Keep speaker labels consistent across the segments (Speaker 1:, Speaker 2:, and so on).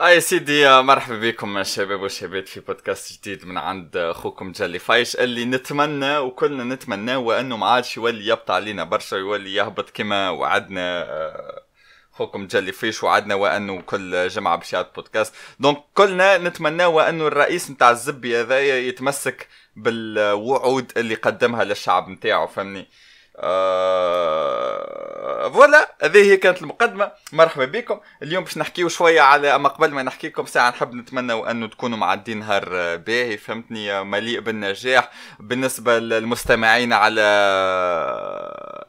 Speaker 1: آه يا سيدي مرحبا بكم الشباب والشابات في بودكاست جديد من عند أخوكم جلي فايش اللي نتمنى وكلنا نتمنى وأنه ما عادش يولي يبطى علينا برشا يولي يهبط كما وعدنا آه، أخوكم جلي فيش وعدنا وأنه كل جمعه باش بودكاست. دونك كلنا نتمنى وأنه الرئيس نتاع الزبي هذايا يتمسك بالوعود اللي قدمها للشعب نتاعو فهمني؟ آه... voilà هذه هي كانت المقدمة. مرحبا بكم. اليوم باش نحكيو شوية على أما قبل ما نحكي لكم ساعة نحب نتمنى أنه تكونوا معدين نهار باهي فهمتني مليء بالنجاح. بالنسبة للمستمعين على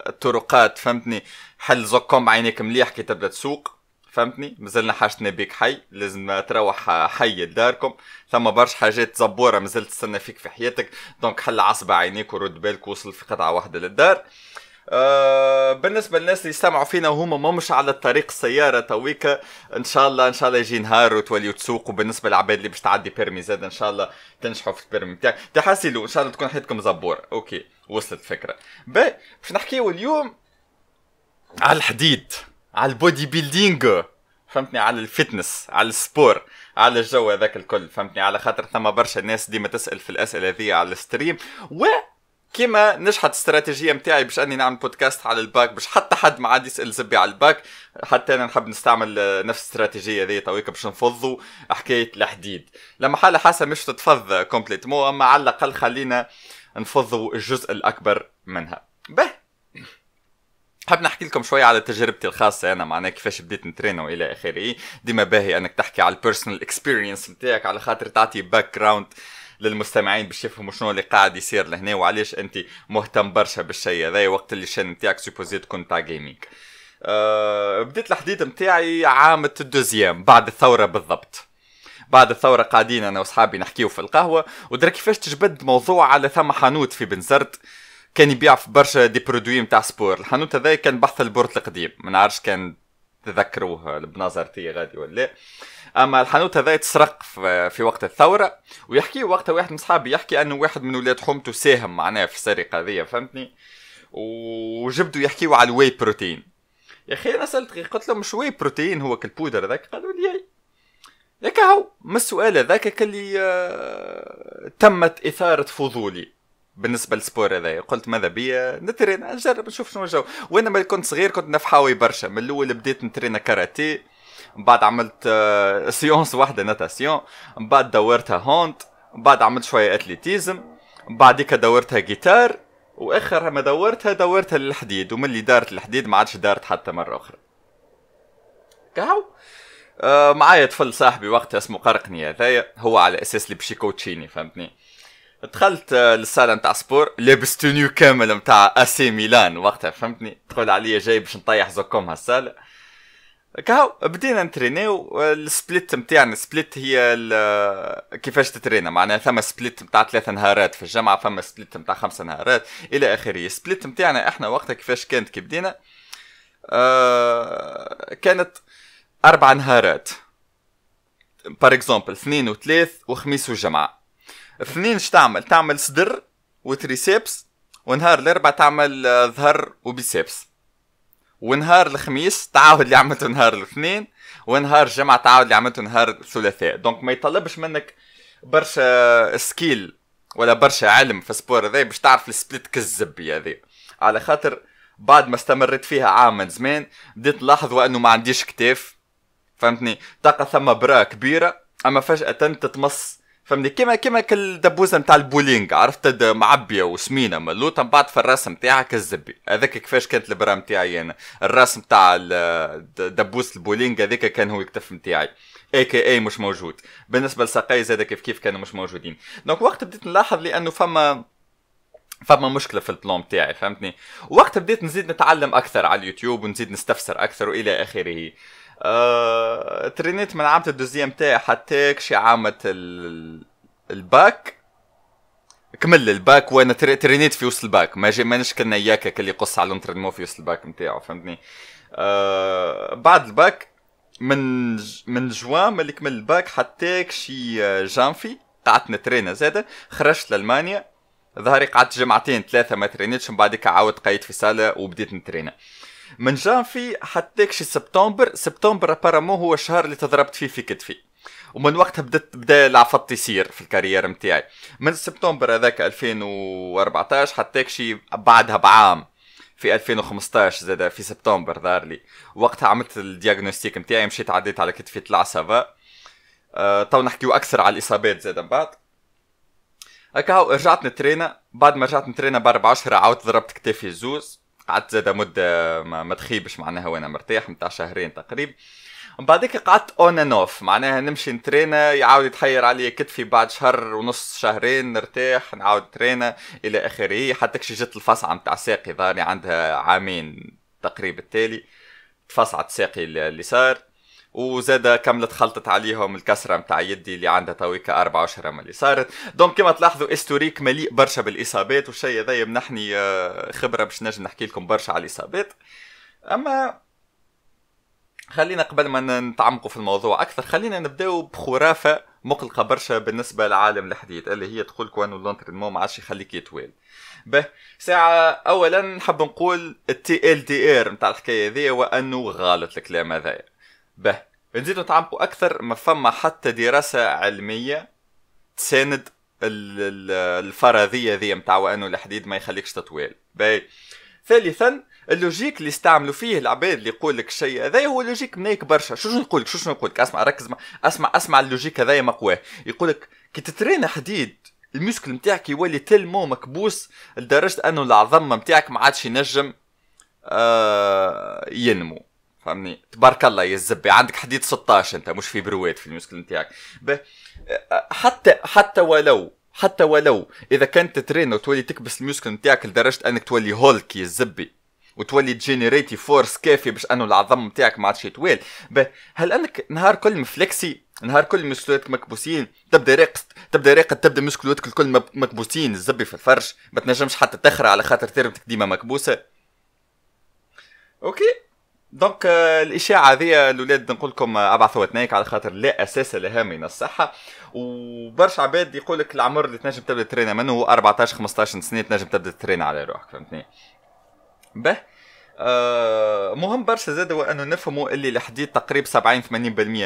Speaker 1: الطرقات فهمتني حل زكم عينيك مليح كي تبدأ تسوق فهمتني. مازلنا حاجتنا بيك حي لازم تروح حي لداركم. ثم برشا حاجات زبورة مازلت تستنى فيك في حياتك. donc حل عصبة عينيك ورد بالك وصل في قطعة واحدة للدار. أه بالنسبة للناس اللي يستمعوا فينا وهما مش على الطريق السيارة تويكا إن شاء الله إن شاء الله يجي نهار وتوليوا تسوقوا بالنسبة للعباد اللي باش تعدي permis زاد إن شاء الله تنجحوا في ال permis بتاعك. تحسلوا إن شاء الله تكون حياتكم زبورة. okay وصلت الفكرة. باهي باش نحكيو اليوم على الحديد على ال bodybuilding. فهمتني؟ على ال fitness على ال sport على الجو هذاك الكل. فهمتني؟ على خاطر ثم برشا ناس ديما تسأل في الأسئلة هذه على ال stream. و كيما نجحت الاستراتيجيه نتاعي باش أني نعمل بودكاست على الباك باش حتى حد ما عاد يسأل زبي على الباك حتى أنا نحب نستعمل نفس الاستراتيجيه هذه تويك باش نفضوا حكاية الحديد. لما حالة حاسة مش تتفض complètement أما على الأقل خلينا نفضوا الجزء الأكبر منها. به. حاب نحكي لكم شوية على تجربتي الخاصة أنا معناها كيفاش بديت نترين وإلى آخره. ديما باهي أنك تحكي على ال personal experience نتاعك على خاطر تعطي background للمستمعين باش يفهموا شنو اللي قاعد يصير لهنا وعلاش انت مهتم برشا بالشيء هذا. وقت اللي ال chaîne نتاعك supposé تكون تاع gaming أه بديت الحديد نتاعي عام ال deuxième بعد الثورة بالضبط. بعد الثورة قاعدين أنا وأصحابي نحكيو في القهوة. ودرا كيفاش تجبد موضوع على ثم حانوت في بنزرت. كان يبيع في برشا des produits نتاع sport. الحانوت هذا كان بحث ال port القديم. ما نعرفش كان تذكروه بنزرتي غادي ولا أما الحانوت هذا تسرق في وقت الثورة ويحكي وقتها واحد من صحابي يحكي أنه واحد من ولاد حومته ساهم معناه في السرقة هذه فهمتني؟ وجبدوا يحكيوا على ال whey protein يا أخي أنا سألت قلت لهم مش whey protein هو كالبودر هذاك؟ قالوا لي ياك هو ما السؤال هذاك اللي آه، تمت إثارة فضولي. بالنسبة لل sport هذايا. قلت ماذا بيا؟ نترين نجرب نشوف شنو الجو. وأنا ملي كنت صغير كنت نفحاوي برشا. من الأول بديت نترين كاراتيه. من بعد عملت séance آه، واحدة natation. من بعد دورتها hand. من بعد عملت شوية athlétisme. من بعديك دورتها جيتار. واخر ما دورتها دورتها للحديد. ومن اللي دارت الحديد ما عادش دارت حتى مرة أخرى. كهو آه معايا طفل صاحبي وقتها اسمه قرقني هذايا. هو على أساس اللي باش يكوتشيني فهمتني؟ دخلت لل salle نتاع sport لابس tenue كامل نتاع AC Milan وقتها فهمتني؟ تقول عليا جاي باش نطيح زكم هال salle. كهو بدينا نترينيوا ال split نتاعنا ال split هي كيفاش تترينا؟ معناها ثم split نتاع ثلاثة نهارات في الجمعة ثم split نتاع خمسة نهارات إلى آخره. ال split نتاعنا إحنا وقتها كيفاش كانت؟ كي بدينا آه كانت أربع نهارات. par exemple اثنين وثلاث وخميس وجمعة. اثنين اش تعمل؟ تعمل صدر و triceps ونهار الاربعاء تعمل آه، ظهر و biceps. ونهار الخميس تعاود اللي عملته نهار الاثنين ونهار الجمعة تعاود اللي عملته نهار الثلاثاء. donc ما يطلبش منك برشا skill ولا برشا علم في sport هذا باش تعرف ال split كالزبي هذا على خاطر بعد ما استمريت فيها عام من زمان بديت نلاحظ وأنه ما عنديش كتاف فهمتني؟ تلقى ثم bras كبيرة أما فجأة تتمص فهمني؟ كيما كيما كالدبوزه نتاع البولينغ عرفت؟ معبية وسمينة ملوطة من بعد في الراس نتاعك الزبي هذاك كيفاش كانت ال bras نتاعي أنا. الراس نتاع دبوس البولينغ هذاك كان هو الكتف نتاعي اي كي اي مش موجود. بالنسبة لساقي زاد كيف كيف كانوا مش موجودين. donc وقت بديت نلاحظ لأنه فما فما مشكلة في ال plan نتاعي فهمتني؟ وقت بديت نزيد نتعلم أكثر على اليوتيوب ونزيد نستفسر أكثر وإلى آخره. آه، ترينيت من عامة ال deuxième تاعي حتى شي عامة الباك. كمل الباك وأنا ترينيت في وسط الباك. ما جي مانيش كنا إياك اللي يقص على ال entraînement في وسط الباك نتاعو فهمتني؟ آه بعد الباك من من جوان ملي كمل الباك حتى شي جانفي. قعدت نترينا زاده خرجت لألمانيا. ظهري قعدت جمعتين ثلاثة ما ترينيتش من بعدك عاودت قيت في صاله وبديت نترينا من جانفي حتى شي سبتمبر سبتمبر apparemment هو الشهر اللي تضربت فيه في كتفي. ومن وقتها بدت بدأ العفط يصير في ال carrière نتاعي من سبتمبر هذاك 2014 حتى شي بعدها بعام في 2015 زاد في سبتمبر ظهر لي. وقتها عملت ال diagnostic نتاعي مشيت عديت على كتفي طلع ça va. أه تو نحكيو أكثر على الإصابات زاد من بعد. هكا رجعت نترينا بعد ما رجعت نترينا باربع اشهر عاودت ضربت كتافي الزوز قعدت زاد مده ما, ما تخيبش معناها وأنا مرتاح نتاع شهرين تقريبا من بعدك قعدت on and off معناها نمشي نترينا يعاود يتحير علي كتفي بعد شهر ونص شهرين نرتاح نعاود ترينا إلى آخره. حتى كشي جت الفصعه نتاع ساقي ظهري عندها عامين تقريبا التالي. تفصعت ساقي اللي صار. وزاد كملت خلطت عليهم الكسرة نتاع يدي اللي عندها تويكا أربعة أشهر اللي صارت. donc كما تلاحظوا historique مليء برشا بالإصابات والشيء هذا يمنحني آه، خبرة باش نجم نحكي لكم برشا على الإصابات. أما خلينا قبل ما نتعمقوا في الموضوع أكثر خلينا نبدأو بخرافة مقلقة برشا بالنسبة للعالم الحديث اللي هي تقول که وأنو l'entraînement ما عادش يخليك يتوال. به ساعة اولا نحب نقول ال TLDR نتاع الحكاية ذي هو انه غلط الكلام هذايا. به. نزيدو نتعمقوا أكثر ما فما حتى دراسة علمية تساند الفرضية ذي نتاع انه الحديد ما يخليكش تطويل. باهي. ثالثا ال logique اللي استعملوا فيه العباد اللي يقول لك الشيء هذا هو logique منيك برشا. شو نقول لك؟ شو نقول لك؟ أسمع ركز مع اسمع أسمع ال logique هذا مقواه. يقول لك كي تترين حديد ال muscle نتاعك يولي tellement مكبوس لدرجة أنه العظم نتاعك ما عادش ينجم آه ينمو. فهمني؟ تبارك الله يا الزبي عندك حديد 16 أنت مش في بروات في ال muscle نتاعك. حتى حتى ولو حتى ولو إذا كنت ترين وتولي تكبس ال muscle نتاعك لدرجة أنك تولي هولك يا الزبي وتولي تجينيريتي force كافي باش انه العظم نتاعك ما عادش يطوال هل أنك نهار كل مفلكسي نهار كل مسكولاتك مكبوسين تبدأ راقد تبدأ راقد تبدأ مسكولاتك الكل مكبوسين الزبي في الفرش ما تنجمش حتى تخرى على خاطر تربتك ديما مكبوسة؟ أوكي. دونك آه، الإشاعة هذه الأولاد نقول لكم آه، أبعثوا اثنيك على خاطر لا أساس لها من الصحة. وبرشا عباد يقول لك العمر اللي تنجم تبدأ ترينا منه هو 14 15 سنه تنجم تبدأ ترينا على روحك فهمتني؟ به. آه مهم برشا زاد هو أنه نفهموا اللي الحديد تقريبا 70 80%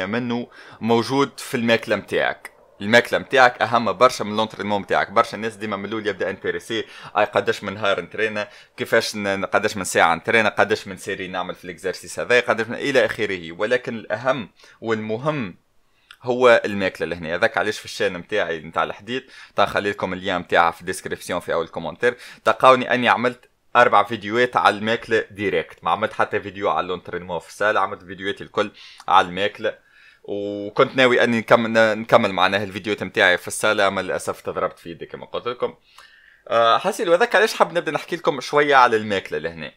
Speaker 1: منه موجود في الماكلة نتاعك الماكلة نتاعك أهم برشا من l'entraînement نتاعك برشا الناس ديما من الأول يبدأ intéressé أي قداش من نهار نترينا كيفاش قداش من ساعة نترينا قداش من série نعمل في ال exercice هذا قداش من إلى آخره. ولكن الأهم والمهم هو الماكلة لهنا. هذاك علاش في ال chaîne نتاعي نتاع الحديد تنخلي لكم ال lien نتاعها في ال description في أول commentaire تلقاوني أني عملت أربع فيديوهات على الماكلة direct ما عملت حتى فيديو على l'entraînement في السالة عملت فيديوهاتي الكل على الماكلة وكنت ناوي أني نكمل نكمل معناها الفيديوهات نتاعي في السالة أما للأسف تضربت في يدي كما قلت لكم. أه حسيت وذاك علاش حاب نبدأ نحكي لكم شوية على الماكلة لهنا؟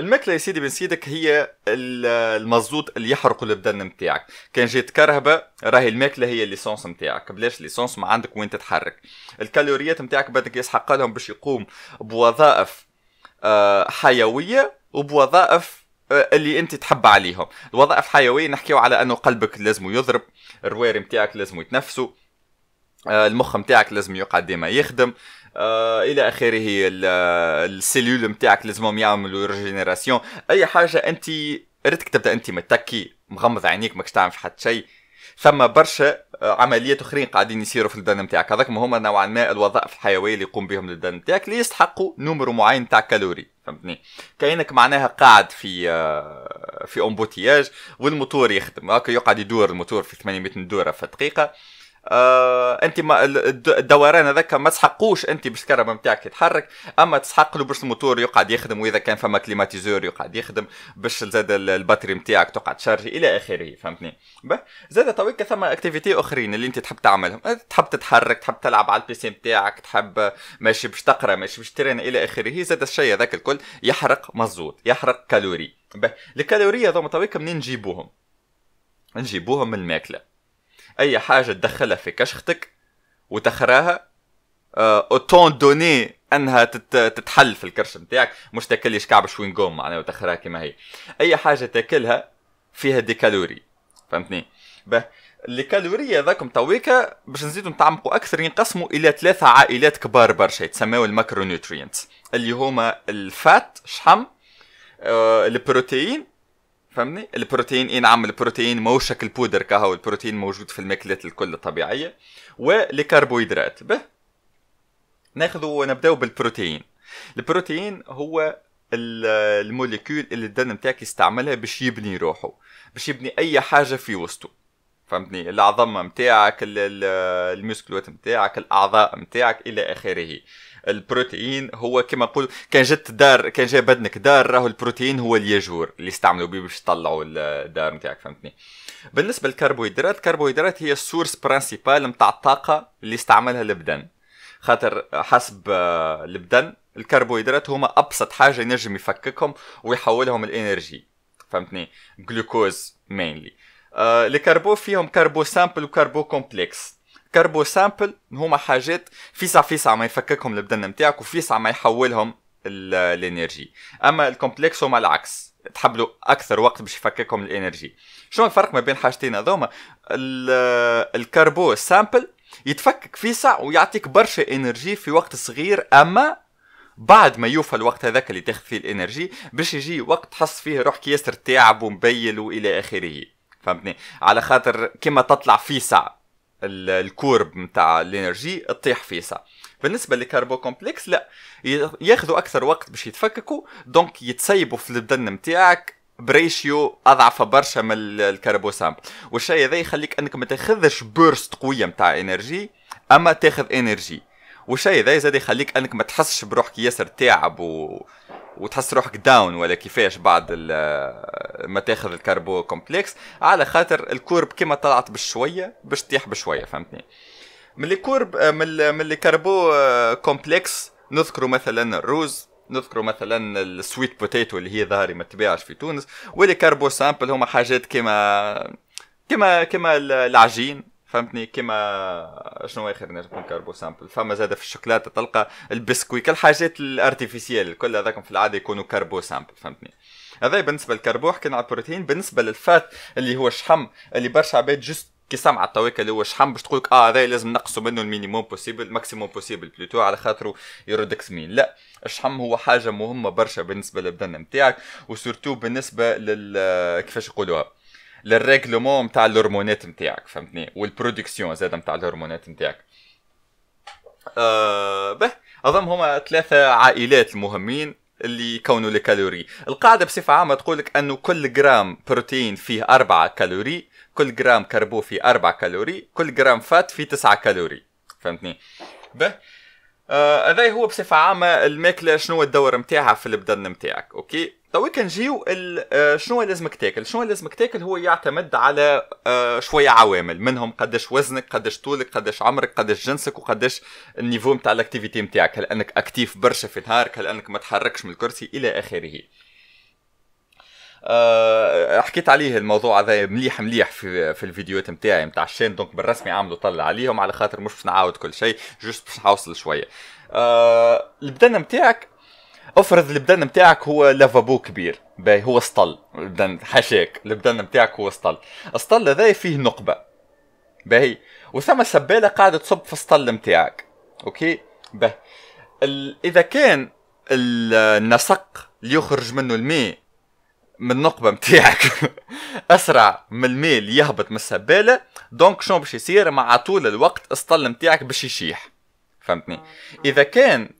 Speaker 1: الماكلة يا سيدي بن سيدك هي المزوط اللي يحرق البدن نتاعك كان جيت كرهبة راهي الماكلة هي ال l'essence نتاعك بلاش l'essence ما عندك وين تتحرك. الكالوريات نتاعك بدك يسحق لهم باش يقوم بوظائف آه، حيوية وبوظائف آه، اللي انت تحب عليهم. الوظائف الحيوية نحكيو على أنه قلبك لازم يضرب الرواري نتاعك لازم يتنفسوا آه، المخ نتاعك لازم يقعد ديما يخدم آه إلى آخره ال cellules نتاعك لازمهم يعملوا régénération أي حاجة أنت ريتك تبدأ أنت متكي مغمض عينيك ماكش تعمل حتى شيء. ثم برشا عمليات أخرين قاعدين يصيروا في البدن نتاعك. هذاك هما نوعا ما الوظائف الحيوية اللي يقوم بهم البدن نتاعك اللي يستحقوا نمر معين تاع كالوري فهمتني؟ كأنك معناها قاعد في آه، في أمبوتياج والموتور يخدم. هكا يقعد يدور الموتور في 800 دورة في دقيقه آه أنت ما الدوران هذاك ما تسحقوش أنت باش الكهرباء نتاعك يتحرك. أما تسحق له باش الموتور يقعد يخدم وإذا كان فما كليماتيزور يقعد يخدم باش زاد ال batterie نتاعك تقعد تشارجي إلى آخره فهمتني؟ زاد تويك ثم activités أخرين اللي أنت تحب تعملهم. تحب تتحرك تحب تلعب على ال PC نتاعك تحب ماشي باش تقرأ ماشي باش ترين إلى آخره زاد الشيء هذاك الكل يحرق مزوط يحرق calories. ال calories هذوما تويك منين نجيبوهم؟ نجيبوهم من الماكلة. أي حاجة تدخلها في كرشك وتخراها اوتون آه، دوني أنها تتحل في الكرش نتاعك مش تاكليش كعب chewing-gum معناها وتخراها كما هي. أي حاجة تاكلها فيها des calories. فهمتني؟ به ال calories هذاكم تويكا باش نزيدو نتعمقوا أكثر ينقسموا إلى ثلاثة عائلات كبار برشا يتسموا ال macronutrients اللي هما ال fat شحم آه البروتين فهمني؟ البروتين اي نعم البروتين مو شكل بودر كهو البروتين موجود في الماكلات الكل الطبيعية والكربوهيدرات به. ناخذ نبداو بالبروتين. البروتين هو ال molécule اللي البدن نتاعك يستعملها باش يبني روحه باش يبني أي حاجة في وسطه. فهمتني؟ العظم نتاعك المسكلوات نتاعك الأعضاء نتاعك إلى آخره. البروتين هو كما نقول كان جت دار كان جاي بدنك دار راهو البروتين هو الياجور اللي استعملوا به باش يطلعوا الدار نتاعك فهمتني؟ بالنسبة للكربوهيدرات الكربوهيدرات هي ال source principale نتاع الطاقة اللي استعملها البدن. خاطر حسب آه، البدن الكربوهيدرات هما أبسط حاجة ينجم يفككهم ويحولهم ل énergie فهمتني؟ جلوكوز mainly آه ال carbo فيهم carbo simple و carbo complexe carbo simple هما حاجات فيسع فيسع ما يفككهم البدن نتاعك وفيسع ما يحولهم ل énergie. أما ال complexe هما العكس تحبلوا أكثر وقت باش يفككهم ل énergie. شنو الفرق ما بين حاجتين هذوما؟ ال carbo simple يتفكك فيسع ويعطيك برشا énergie في وقت صغير أما بعد ما يوفى الوقت هذاك اللي تاخذ فيه ال énergie باش يجي وقت تحس فيه روحك ياسر تعب ومبيل وإلى آخره. فهمتني؟ على خاطر كما تطلع فيسع. ال courbe نتاع ال énergie تطيح فيسع بالنسبة لل carbo complexe لا ياخذوا أكثر وقت باش يتفككوا donc يتسيبوا في البدن نتاعك ب ratio أضعف برشا من ال carbo simple والشيء هذا يخليك أنك ما تاخذش burst قوية نتاع énergie أما تاخذ énergie. والشيء ذا زاد يخليك أنك ما تحسش بروحك ياسر تعب و... وتحس روحك down ولا كيفاش بعد ما تاخذ ال carbo complexe على خاطر ال courbe كما طلعت بشوية باش تطيح بشوية فهمتني؟ من ال courbe من ال carbo complexe نذكروا مثلا الروز نذكروا مثلا ال sweet potato اللي هي ظاهري ما تبيعش في تونس. وال carbo simple هما حاجات كما كما كما العجين. فهمتني كيما شنو اخر نجم carbo simple. فما زاد في الشوكولاتة تلقى البسكوي كل الحاجات ال artificielles الكل هذاكم في العادة يكونوا carbo simple فهمتني. هذا بالنسبة لل carbo حكينا على البروتين. بالنسبة لل fat اللي هو الشحم اللي برشا عباد juste كي سمع التويكا اللي هو الشحم باش تقولك آه هذا لازم نقصوا منه ال minimum possible maximum possible plutôt على خاطره يردك سمين لا الشحم هو حاجة مهمة برشا بالنسبة للبدن نتاعك و surtout بالنسبة لل كيفاش يقولوها؟ لل règlement نتاع الهرمونات نتاعك فهمتني؟ وال production زاد نتاع الهرمونات نتاعك آه به اظن هما ثلاثة عائلات المهمين اللي يكونوا ال calories القاعدة بصفة عامة تقول لك أنه كل جرام بروتين فيه أربعة calories كل جرام carbo فيه أربعة calories كل جرام fat فيه تسعة calories. فهمتني؟ به آه، هذا آه هو بصفة عامة الماكلة شنو الدور نتاعها في البدن نتاعك okay؟ تو كي نجيو آه، شنو لازمك تاكل؟ شنو لازمك تاكل هو يعتمد على آه، شوية عوامل منهم قداش وزنك قداش طولك قداش عمرك قداش جنسك وقداش ال niveau نتاع ال activité نتاعك هل انك actif برشا في نهارك هل انك ما تحركش من الكرسي إلى آخره. أه حكيت عليه الموضوع هذا مليح مليح في في الفيديوهات نتاعي نتاع ال chaîne. donc بالرسمي اعملوا طلة عليهم على خاطر مش باش نعاود كل شيء juste باش نحوصل شوية. أه البدن نتاعك افرض البدن نتاعك هو lavabo كبير. باهي هو سطل البدن حاشاك البدن نتاعك هو سطل السطل هذا فيه نقبة. باهي؟ وثم سباله قاعدة تصب في السطل نتاعك okay؟ باهي. إذا كان النسق اللي يخرج منه الماء من النقبة نتاعك أسرع من الماء اللي يهبط من السبالة donc شنو باش يصير؟ مع طول الوقت السطل نتاعك باش يشيح. فهمتني؟ إذا كان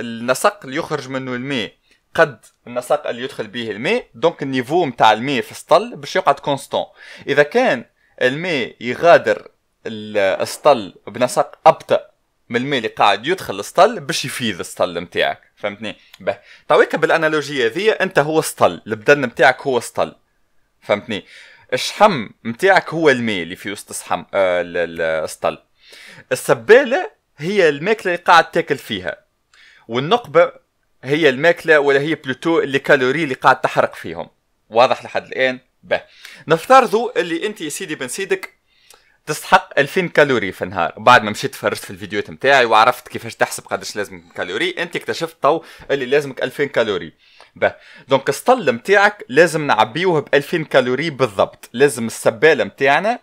Speaker 1: النسق اللي يخرج منه الماء قد النسق اللي يدخل به الماء donc ال niveau نتاع الماء في السطل باش يقعد constant إذا كان الماء يغادر السطل بنسق أبطأ من الماء اللي قاعد يدخل السطل باش يفيض السطل نتاعك فهمتني؟ به تويك بال analogie هذي أنت هو سطل البدن نتاعك هو سطل فهمتني؟ الشحم نتاعك هو الماء اللي في وسط الصحم آه السطل. السبالة هي الماكلة اللي قاعد تاكل فيها. والنقبة هي الماكلة ولا هي plutôt les calories اللي قاعد تحرق فيهم. واضح لحد الآن؟ به. نفترضوا اللي أنت يا سيدي بن سيدك تستحق 2000 calories في النهار. بعد ما مشيت فرجت في الفيديوهات نتاعي وعرفت كيفاش تحسب قداش لازم calories أنت اكتشفت تو اللي لازمك 2000 calories. به. donc السطل نتاعك لازم نعبيوه ب 2000 calories بالضبط. لازم السبالة نتاعنا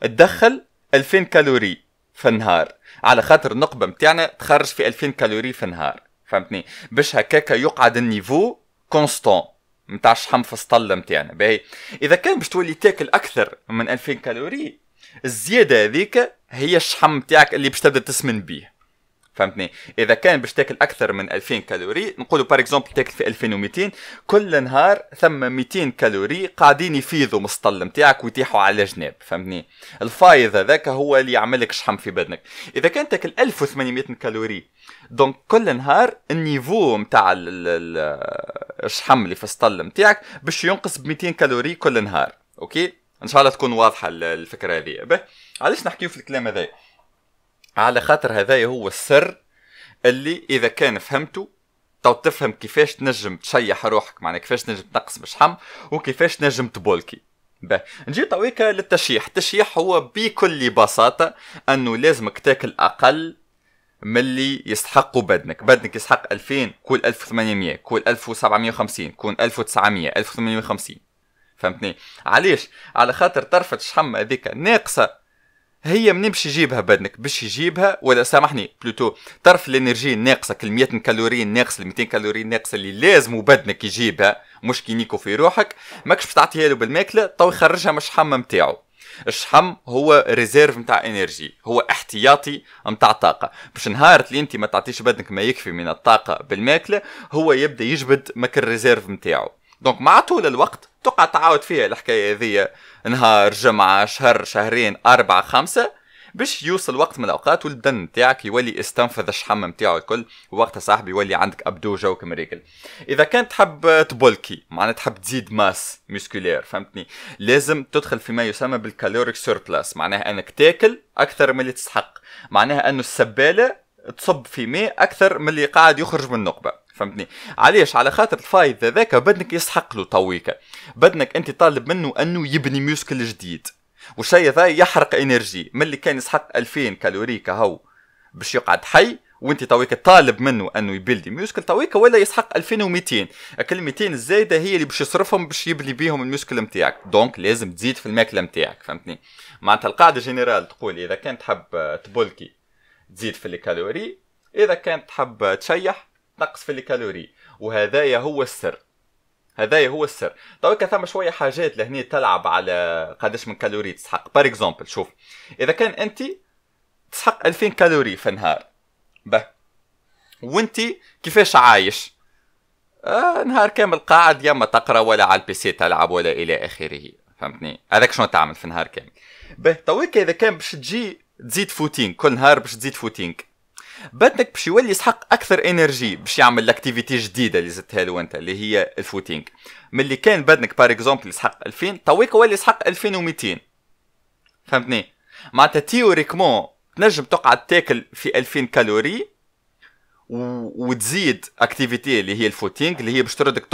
Speaker 1: تدخل 2000 calories في النهار. على خاطر النقبة نتاعنا تخرج في 2000 calories في النهار فهمتني؟ باش هكاكا يقعد ال niveau constant نتاع الشحم في السطل نتاعنا باهي. إذا كان باش تولي تاكل أكثر من 2000 calories الزيادة هذيك هي الشحم نتاعك اللي باش تبدأ تسمن بيه. فهمتني؟ إذا كان باش تاكل أكثر من 2000 calories نقولوا par exemple تاكل في 2200 كل نهار ثم 200 calories قاعدين يفيضوا من السطل نتاعك ويتيحوا على جناب فهمتني؟ الفايض هذاك هو اللي يعمل لك شحم في بدنك. إذا كان تاكل 1800 calories donc كل نهار ال niveau نتاع الشحم اللي في السطل نتاعك باش ينقص ب 200 calories كل نهار okay؟ إن شاء الله تكون واضحة الفكرة هذه. علاش نحكيو في الكلام هذا على خاطر هذايا هو السر اللي إذا كان فهمته تو تفهم كيفاش تنجم تشيح روحك معناها كيفاش تنجم تنقص بشحم وكيفاش تنجم تبولكي. به نجي تويكا للتشيح. التشيح هو بكل بساطة أنه لازمك تاكل أقل من اللي يستحقوا بدنك. بدنك يستحق 2000 كل 1800 كل 1750 كون 1900 1850 فهمتني؟ علاش؟ على خاطر طرفة الشحم هذيك ناقصة هي منين باش يجيبها بدنك باش يجيبها ولا سامحني plutôt طرف ال énergie الناقصه كل 100 calories ناقص ال 200 calories ناقصه اللي لازم بدنك يجيبها مش كينيكو في روحك. ماكش باش تعطيها له بالماكلة تو يخرجها من الشحم نتاعو الشحم هو réserve نتاع énergie هو احتياطي نتاع طاقة. باش نهار اللي انت ما تعطيش بدنك ما يكفي من الطاقة بالماكلة هو يبدأ يجبد ماك ال réserve نتاعو donc مع طول الوقت تقعد تعاود فيها الحكاية هذيا نهار جمعة شهر شهرين أربعة خمسة باش يوصل وقت من الأوقات والبدن نتاعك يولي استنفذ الشحم نتاعو الكل ووقتها صاحبي يولي عندك abdos جوك مريقل إذا كان تحب تبولكي معناها تحب تزيد masse musculaire فهمتني؟ لازم تدخل في ما يسمى بال caloric surplus معناها أنك تاكل أكثر من اللي تستحق. معناها انه السبالة تصب في ماء أكثر من اللي قاعد يخرج من النقبة. فهمتني؟ علاش؟ على خاطر الفايض هذاك بدنك يسحق له تويكا بدنك أنت طالب منه أنه يبني muscle جديد. والشيء ذا يحرق énergie. من اللي كان يسحق 2000 calories كهو باش يقعد حي وأنت تويك طالب منه أنه يبلدي muscle تويك ولى يسحق 2200 أكل 200 الزايدة هي اللي باش يصرفهم باش يبلدي بيهم ال muscle نتاعك donc لازم تزيد في الماكلة نتاعك فهمتني؟ معناتها القاعدة générale تقول إذا كان تحب تبولكي تزيد في ال calories إذا كان تحب تشيح نقص في ال calories وهذايا هو السر. هذايا هو السر. تويكا ثم شوية حاجات لهني تلعب على قداش من calories تسحق. par exemple شوف إذا كان أنت تسحق 2000 calories في النهار به. وأنت كيفاش عايش؟ آه نهار كامل قاعد يا اما تقرأ ولا على ال PC تلعب ولا إلى آخره. فهمتني؟ هذاك شنو تعمل في نهار كامل؟ به. تويكا إذا كان باش تجي تزيد footing كل نهار باش تزيد footing بدنك باش يولي يسحق أكثر énergie باش يعمل l'activité جديدة اللي زدتها له أنت اللي هي ال footing. من اللي كان بدنك par exemple يسحق 2000 تويك ولي يسحق 2200 فهمتني؟ معناتها théoriquement تنجم تقعد تاكل في 2000 calories وتزيد activité اللي هي ال footing اللي هي باش تردك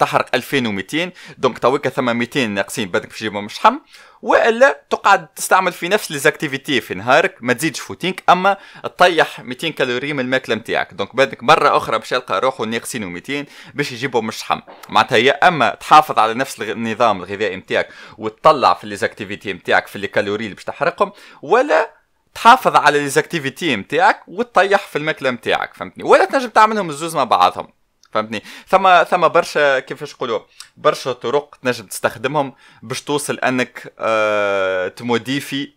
Speaker 1: تحرق 2200 donc تويكا ثم 200 ناقصين بدك باش تجيبهم شحم وإلا تقعد تستعمل في نفس les activités في نهارك ما تزيدش footing أما تطيح 200 calories من الماكلة نتاعك donc بدك مرة أخرى باش يلقى روحه ناقصين 200 باش يجيبهم الشحم معناتها يا أما تحافظ على نفس النظام الغذائي نتاعك وتطلع في les activités نتاعك في ال calories اللي باش تحرقهم ولا تحافظ على les activités نتاعك وتطيح في الماكلة نتاعك فهمتني؟ ولا تنجم تعملهم الزوز مع بعضهم فهمتني؟ ثم ثم برشا كيفاش نقولوا برشا طرق تنجم تستخدمهم باش توصل أنك آه تموديفي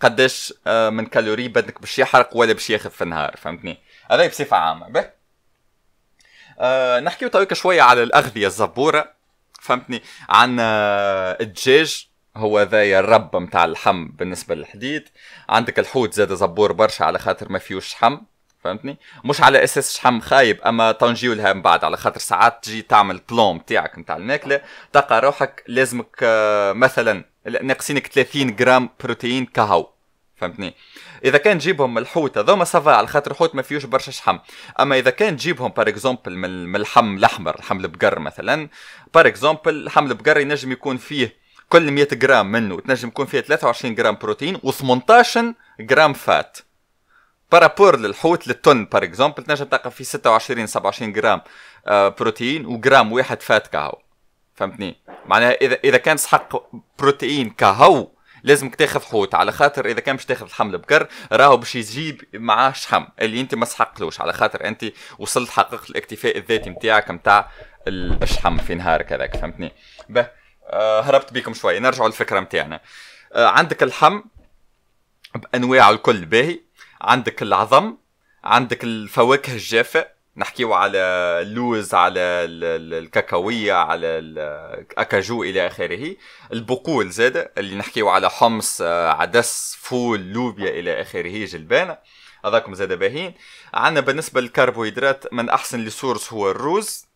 Speaker 1: قداش آه من كالوري بدك باش يحرق ولا باش ياخذ في النهار فهمتني؟ هذا بصفة عامة. به. آه نحكيو شوية على الأغذية الزبورة فهمتني؟ عن آه الدجاج. هو ذا الرب متاع اللحم بالنسبة للحديد. عندك الحوت زاد زبور برشا على خاطر ما فيهوش شحم فهمتني؟ مش على أساس شحم خايب أما تنجيو لها من بعد على خاطر ساعات تجي تعمل plan تاعك نتاع الماكلة. تلقى روحك لازمك آه، مثلا ناقصينك 30 جرام بروتين كهو فهمتني؟ إذا كان تجيبهم من الحوت هذوما ça va على خاطر الحوت ما فيهوش برشا شحم أما إذا كان تجيبهم par exemple من اللحم الأحمر لحم البقر مثلا par exemple لحم البقر ينجم يكون فيه كل 100 جرام منه تنجم يكون فيها 23 جرام بروتين و18 جرام fat. par rapport للحوت للتون par exemple تنجم تلقى فيه 26 27 جرام آه، بروتين وجرام واحد fat كهو فهمتني؟ معناها إذا إذا كان تسحق بروتين كهو لازمك تاخذ حوت. على خاطر إذا كان باش تاخذ لحم بقر راهو باش يجيب معاه شحم اللي أنت ما تسحقلوش على خاطر أنت وصلت حققت الاكتفاء الذاتي نتاعك نتاع الشحم في نهارك هذاك. فهمتني؟ به. هربت بيكم شوي. نرجعوا للفكرة نتاعنا آه عندك اللحم بانواعه الكل باهي. عندك العظم عندك الفواكه الجافة. نحكيو على اللوز على الكاكاوية على ال acajou إلى آخره. البقول زاد اللي نحكيو على حمص آه، عدس فول لوبيا إلى آخره جلبانة هذاكم زاد باهين عندنا بالنسبة للكربوهيدرات من أحسن les sources هو الروز.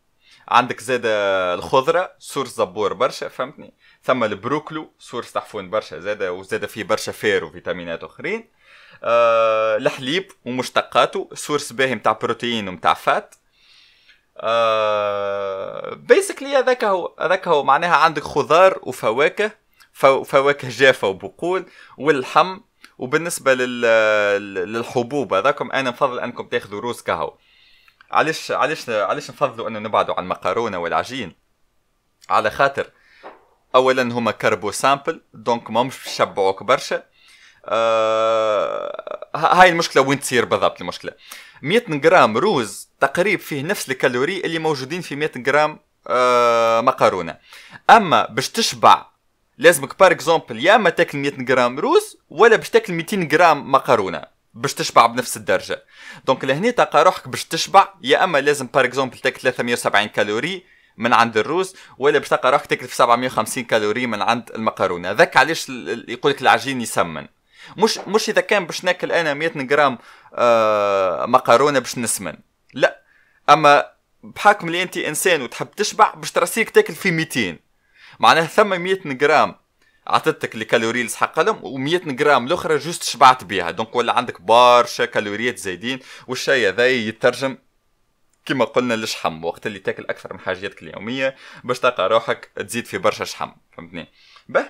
Speaker 1: عندك زاد الخضرة source زبور برشا فهمتني؟ ثم البروكلو source تحفون برشا زاد وزاد فيه برشا fer وفيتامينات أخرين. آه الحليب ومشتقاته source باهي متاع بروتين ومتاع fat. آه basically هذاك هو هذاك هو معناها عندك خضار وفواكه فواكه جافة وبقول واللحم وبالنسبة لل... للحبوب هذاكم أنا نفضل أنكم تاخذوا روز كهو. علاش علاش علاش نفضلوا أنه نبعدوا عن المقارونة والعجين؟ على خاطر أولا هما carbo simples donc ما مش يشبعوك برشا. آه هاي المشكلة وين تصير بالضبط المشكلة؟ 100 جرام روز تقريب فيه نفس الكالوري اللي موجودين في 100 جرام آه مقارونة. أما باش تشبع لازمك par exemple يا اما تاكل 100 جرام روز ولا باش تاكل 200 جرام مقارونة. باش تشبع بنفس الدرجة. donc لهنا تلقى روحك باش تشبع. يا أما لازم par exemple تاكل 370 كالوري من عند الروز ولا باش تلقى روحك تاكل في 750 كالوري من عند المقارونه ذاك علاش يقول لك العجين يسمن. مش مش إذا كان باش ناكل أنا 100 جرام آه مقارونه باش نسمن. لا. أما بحكم اللي أنت إنسان وتحب تشبع باش ترسيك تاكل في 200 معناها ثم 100 جرام عطتك سحق لهم و100 جرام الاخرى juste شبعت بها donc ولا عندك برشا كالوريات زايدين والشيء هذا يترجم كما قلنا للشحم وقت اللي تاكل أكثر من حاجاتك اليومية باش تلقى روحك تزيد في برشا شحم. فهمتني؟ به؟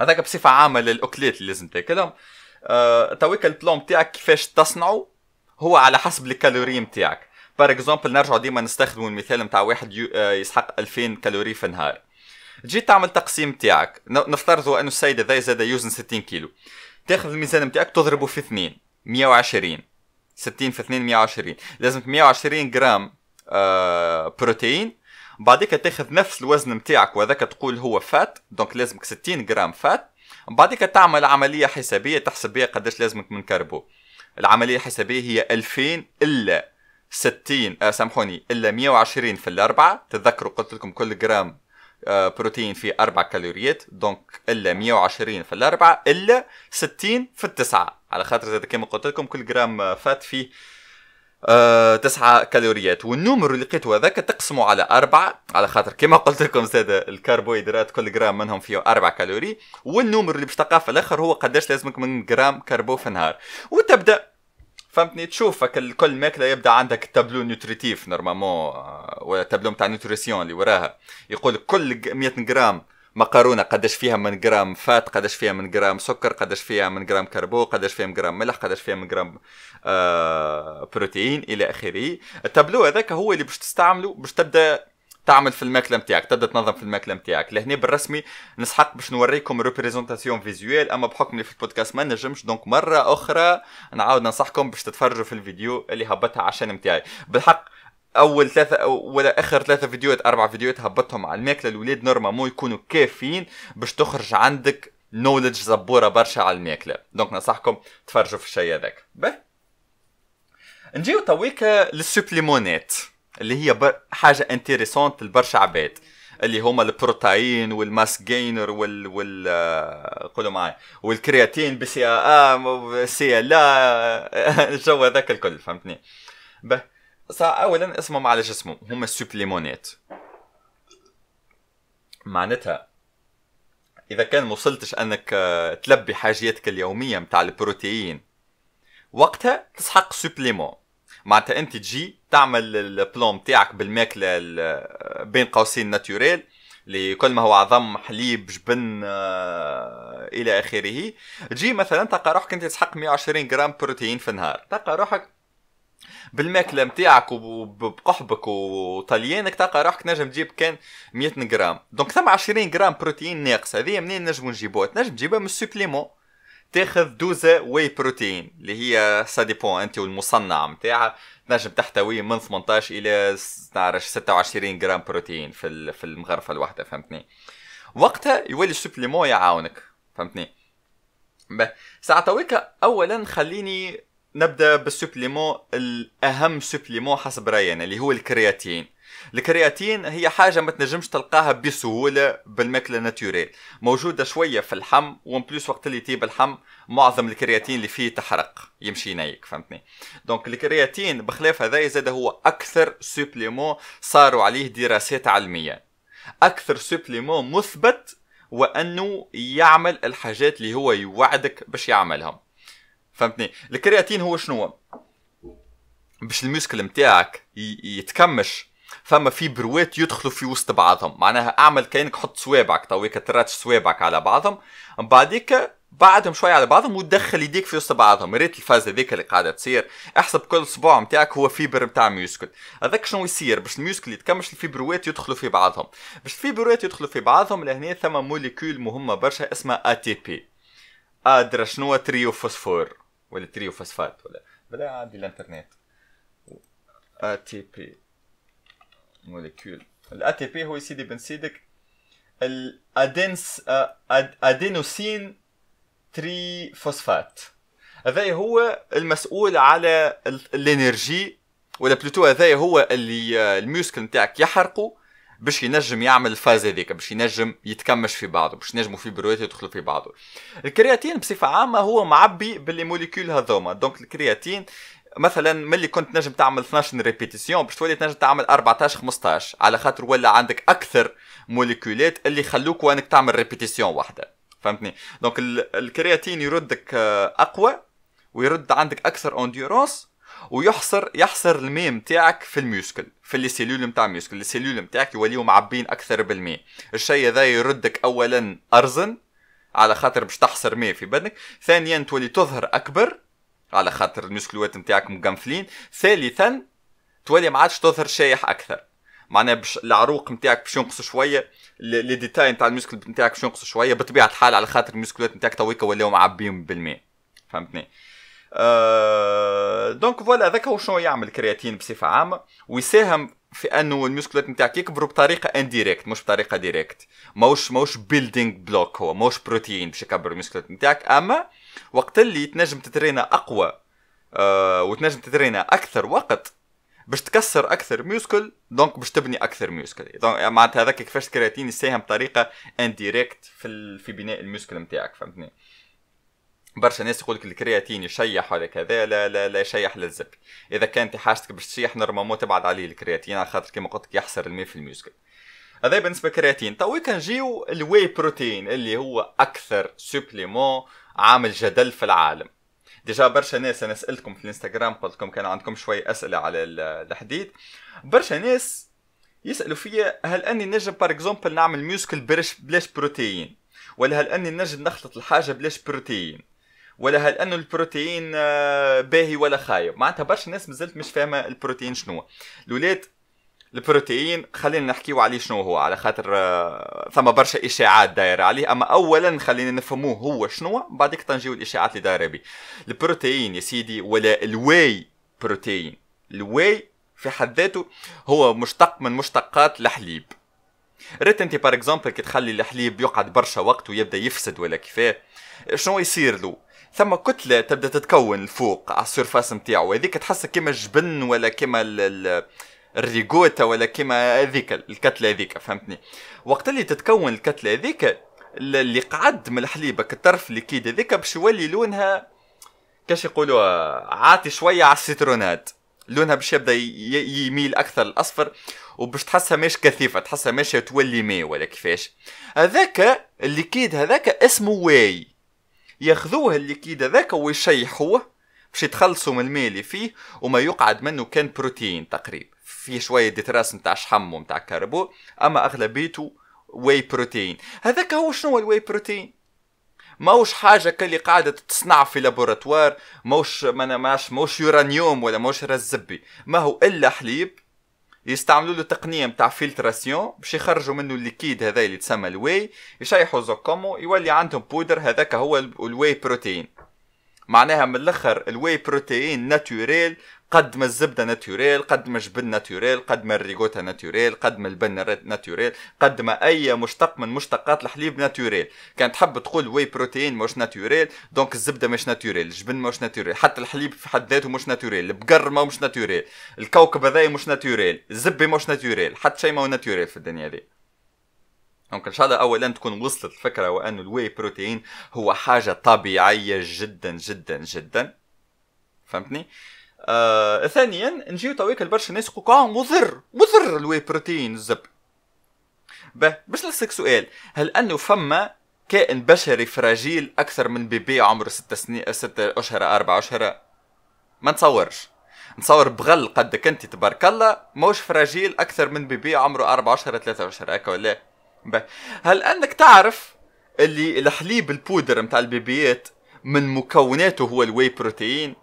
Speaker 1: هذاك بصفة عامة للأكلات اللي لازم تاكلهم. أه تويك ال plan تاعك كيفاش تصنعه؟ هو على حسب الكالوري نتاعك par exemple نرجعوا ديما نستخدموا المثال نتاع واحد آه، يسحق 2000 كالوري في النهار. تجي تعمل تقسيم تاعك. نفترضوا أنه السيد هذا زاد يوزن 60 كيلو. تاخذ الميزان نتاعك تضربه في اثنين. 120 60 في 2 120 لازمك 120 جرام آه بروتين. بعديك تاخذ نفس الوزن نتاعك وهذاك تقول هو fat donc لازمك 60 جرام fat. بعديك تعمل عملية حسابية تحسب بها قداش لازمك من carbo. العملية الحسابية هي 2000 إلا 60 آه سامحوني إلا 120 في الأربعة. تتذكروا قلت لكم كل جرام آه بروتين فيه 4 كالوريات donc إلا 120 في الأربعة إلا 60 في التسعة. على خاطر زاد كما قلت لكم كل جرام fat فيه آه تسعة كالوريات. والنمر اللي لقيته هذاك تقسمه على أربعة. على خاطر كما قلت لكم زاد الكربوهيدرات كل جرام منهم فيه أربعة كالوري. والنمر اللي باش في الآخر هو قداش لازمك من جرام carbo في النهار. وتبدأ فهمتني؟ تشوف كل ماكلة يبدأ عندك tableau nutritif normalement ولا تابلو نتاع nutrition اللي وراها. يقول كل 100 جرام مقارونه قداش فيها من جرام fat قداش فيها من جرام سكر قداش فيها من جرام carbo قداش فيها من جرام ملح قداش فيها من جرام آه بروتين إلى آخره. التابلو هذاك هو اللي باش تستعمله باش تبدأ تعمل في الماكلة نتاعك تبدأ تنظم في الماكلة نتاعك لهنا بالرسمي نسحق باش نوريكم représentation visuelle أما بحكم اللي في البودكاست ما نجمش donc مرة أخرى نعاود ننصحكم باش تتفرجوا في الفيديو اللي هبطها ع ال chaîne نتاعي بالحق أول ثلاثة ولا آخر ثلاثة فيديوهات أربع فيديوهات هبطهم على الماكلة. الاولاد normalement يكونوا كافيين باش تخرج عندك knowledge زبورة برشا على الماكلة. donc ننصحكم تفرجوا في الشيء هذاك. نجيو تويك للسوبليمونات. اللي هي بر... حاجة intéressante لبرشا عباد. اللي هما البروتين وال mass gainer وال وال آه، قولوا معي والكرياتين BCAA سي لا الجو هذاك الكل فهمتني؟ به اولا اسمهم على جسمهم هم السوبليمونات معناتها إذا كان وصلتش أنك آه، تلبي حاجياتك اليومية متاع البروتين وقتها تسحق سوبليمون. معناتها انت تجي تعمل ال plan تاعك بالماكلة بين قوسين naturelle اللي كل ما هو عظم حليب جبن آه إلى آخره. تجي مثلا تلقى روحك أنت تسحق 120 جرام بروتين في النهار. تلقى روحك بالماكلة نتاعك وبقحبك وطليانك تلقى روحك نجم تجيب كان 100 جرام donc ثم 20 جرام بروتين ناقص. هذه منين نجمو نجيبوها؟ نجم تجيبها من ال supplément تاخذ دوزة whey protein اللي هي ça dépend أنت والمصنع نتاعها تنجم تحتوي من 18 إلى نعرف 26 جرام بروتين في في المغرفة الواحدة فهمتني؟ وقتها يولي ال supplément يعاونك فهمتني؟ ساعة اولا خليني نبدأ بال supplément الأهم supplément حسب رأيي اللي هو الكرياتين. الكرياتين هي حاجة ما تنجمش تلقاها بسهولة بالماكلة naturelle موجودة شوية في اللحم و en plus وقت اللي تجيب اللحم معظم الكرياتين اللي فيه تحرق يمشي نايك فهمتني؟ donc الكرياتين بخلاف هذا زاد هو أكثر supplément صاروا عليه دراسات علمية. أكثر supplément مثبت وأنه يعمل الحاجات اللي هو يوعدك باش يعملهم. فهمتني؟ الكرياتين هو شنو؟ باش ال muscle نتاعك يتكمش فما فيبروات يدخلوا في وسط بعضهم. معناها أعمل كأنك حط صوابعك تويك تراتش صوابعك على بعضهم. بعديك بعدهم شوية على بعضهم وتدخل يديك في وسط بعضهم. ريت الفاز هذيك اللي قاعدة تصير. احسب كل صباع نتاعك هو fibre نتاع muscle هذاك شنو يصير؟ باش ال muscle يتكمش الفيبروات يدخلوا في بعضهم. باش الفيبروات يدخلوا في بعضهم لهنا ثم molécule مهمه برشا اسمها ATP ادرا شنو triphosphore؟ ولا triphosphate ولا بلا عندي الإنترنت. ATP molécule. ال ATP هو سيدي بن سيدك ال adénos adénosine triphosphate هذا هو المسؤول على ال energy ولا plutôt هذا هو اللي ال muscle نتاعك يحرقه باش ينجم يعمل الفازة هذيك باش ينجم يتكمش في بعضه باش ينجموا فيبروات يدخلوا في بعضه الكرياتين بصفة عامة هو معبي ب les molécules هذوما. donc الكرياتين مثلا ملي كنت نجم تعمل 12 répétitions باش تولي تنجم تعمل 14 15 على خاطر ولا عندك أكثر موليكولات اللي يخلوك وانك تعمل répétition واحدة. فهمتني؟ donc الكرياتين يردك آه، أقوى ويرد عندك أكثر endurance ويحصر يحصر الماء نتاعك في ال muscle في les cellules نتاع ال muscle ال cellules نتاعك يوليو معبين أكثر بالماء الشيء هذا يردك اولا أرزن على خاطر باش تحصر ماء في بدنك. ثانيا تولي تظهر أكبر على خاطر المسكلوات نتاعك مقنفلين. ثالثا تولي ما عادش تظهر شايح أكثر. معناها باش العروق نتاعك باش ينقصوا شوية les détails نتاع ال muscle نتاعك باش ينقصوا شوية بطبيعة الحال على خاطر المسكلات نتاعك تويكا ولاو معبيهم بالماء. فهمتني؟ أه... donc voilà هذاك هو شنو يعمل الكرياتين بصفة عامة. ويساهم في أنه المسكلات نتاعك يكبروا بطريقة indirecte مش بطريقة directe موش موش building block هو موش بروتين باش يكبر المسكلات نتاعك. أما وقت اللي تنجم تترينا أقوى آه وتنجم تترينا أكثر وقت باش تكسر أكثر muscle donc باش تبني أكثر muscle. donc معناتها هذاك كيفاش الكرياتين يساهم بطريقة indirecte في في بناء ال muscle نتاعك فهمتني؟ برشا ناس يقول لك الكرياتين يشيح ولا كذا لا لا لا يشيح للزبي إذا كانت حاجتك باش تشيح normalement تبعد عليه الكرياتين على خاطر كيما قلت لك يحصر الماء في ال muscle. هذا بالنسبة للكرياتين. تو كنجيو ال whey بروتين اللي هو أكثر supplément عامل جدل في العالم. déjà برشا ناس أنا سألتكم في الإنستغرام قلت لكم كان عندكم شوي أسئلة على الحديد. برشا ناس يسألوا فيا هل أني نجم par exemple نعمل muscle بلاش بلاش بروتين؟ ولا هل أني نجم نخلط الحاجة بلاش بروتين؟ ولا هل أنه البروتين آه، باهي ولا خايب؟ معناتها برشا ناس مازلت مش فاهمة البروتين شنو. الاولاد البروتين خلينا نحكيو عليه شنو هو على خاطر آه، ثم برشا إشاعات دايرة عليه. أما اولا خلينا نفهموه هو شنو بعدك تنجيو الإشاعات اللي دايرة به البروتين يا سيدي ولا ال whey بروتين ال whey في حد ذاته هو مشتق من مشتقات الحليب. ريت أنت par exemple كي تخلي الحليب يقعد برشا وقت ويبدأ يفسد ولا كيفاه شنو يصير له؟ ثم كتلة تبدأ تتكون الفوق على ال surface نتاعو. هذيك تحسها كيما الجبن ولا كيما الريغوتا ولا كيما هذيك الكتله هذيك فهمتني؟ وقت اللي تتكون الكتله هذيك اللي قعد من الحليبة الطرف ال liquide هذيك باش يولي لونها كاش يقولوا عاطي شوية على السيترونات. لونها باش يبدأ يميل أكثر الاصفر وباش تحسها مش كثيفة تحسها ماشيه تولي ماء ولا كيفاش. هذاك ال liquide هذاك اسمه whey. ياخذوه ال liquide هذاك ويشيحوه باش يتخلصوا من الماء اللي فيه وما يقعد منه كان بروتين تقريبا. فيه شوية des traces نتاع شحم ونتاع carbo أما اغلبيته whey بروتين هذاك هو شنو ال whey بروتين موش حاجة كاللي قاعدة تصنع في laboratoire موش ما ماش موش يورانيوم ولا موش زبي ما هو إلا حليب يستعملوا له تقنية نتاع filtration باش يخرجوا منه ال liquide هذا اللي تسمى ال whey يشيحوا زوكومو يولي عندهم بودر هذاك هو ال whey بروتين معناها من الأخر ال whey بروتين naturel قد ما الزبدة naturel قد ما الجبن naturel قد ما الريغوتا naturel قد ما البن naturel قد ما أي مشتق من مشتقات الحليب naturel كان تحب تقول whey بروتين مش naturel donc الزبدة مش naturel الجبن مش naturel حتى الحليب في حد ذاته مش naturel البقر ما مش naturel الكوكب هذايا مش naturel الزبي مش naturel حتى شيء ما هو naturel في الدنيا دي donc ان شاء الله اولا تكون وصلت الفكرة وأن ال whey بروتين هو حاجة طبيعية جدا جدا جدا. فهمتني؟ آه ثانيا نجيو تويك لبرشا ناس يقولوا آه مضر مضر ال whey بروتين الزب. باش نسألك سؤال. هل أنه فما كائن بشري fragile أكثر من bébé عمره ستة سنين ستة أشهر أربع أشهر؟ ما نتصورش. نتصور بغل قدك انت تبارك الله موش fragile أكثر من bébé عمره أربع أشهر ثلاثة أشهر هكا ولا هل انك تعرف اللي الحليب البودر متاع البيبيات من مكوناته هو ال whey بروتين؟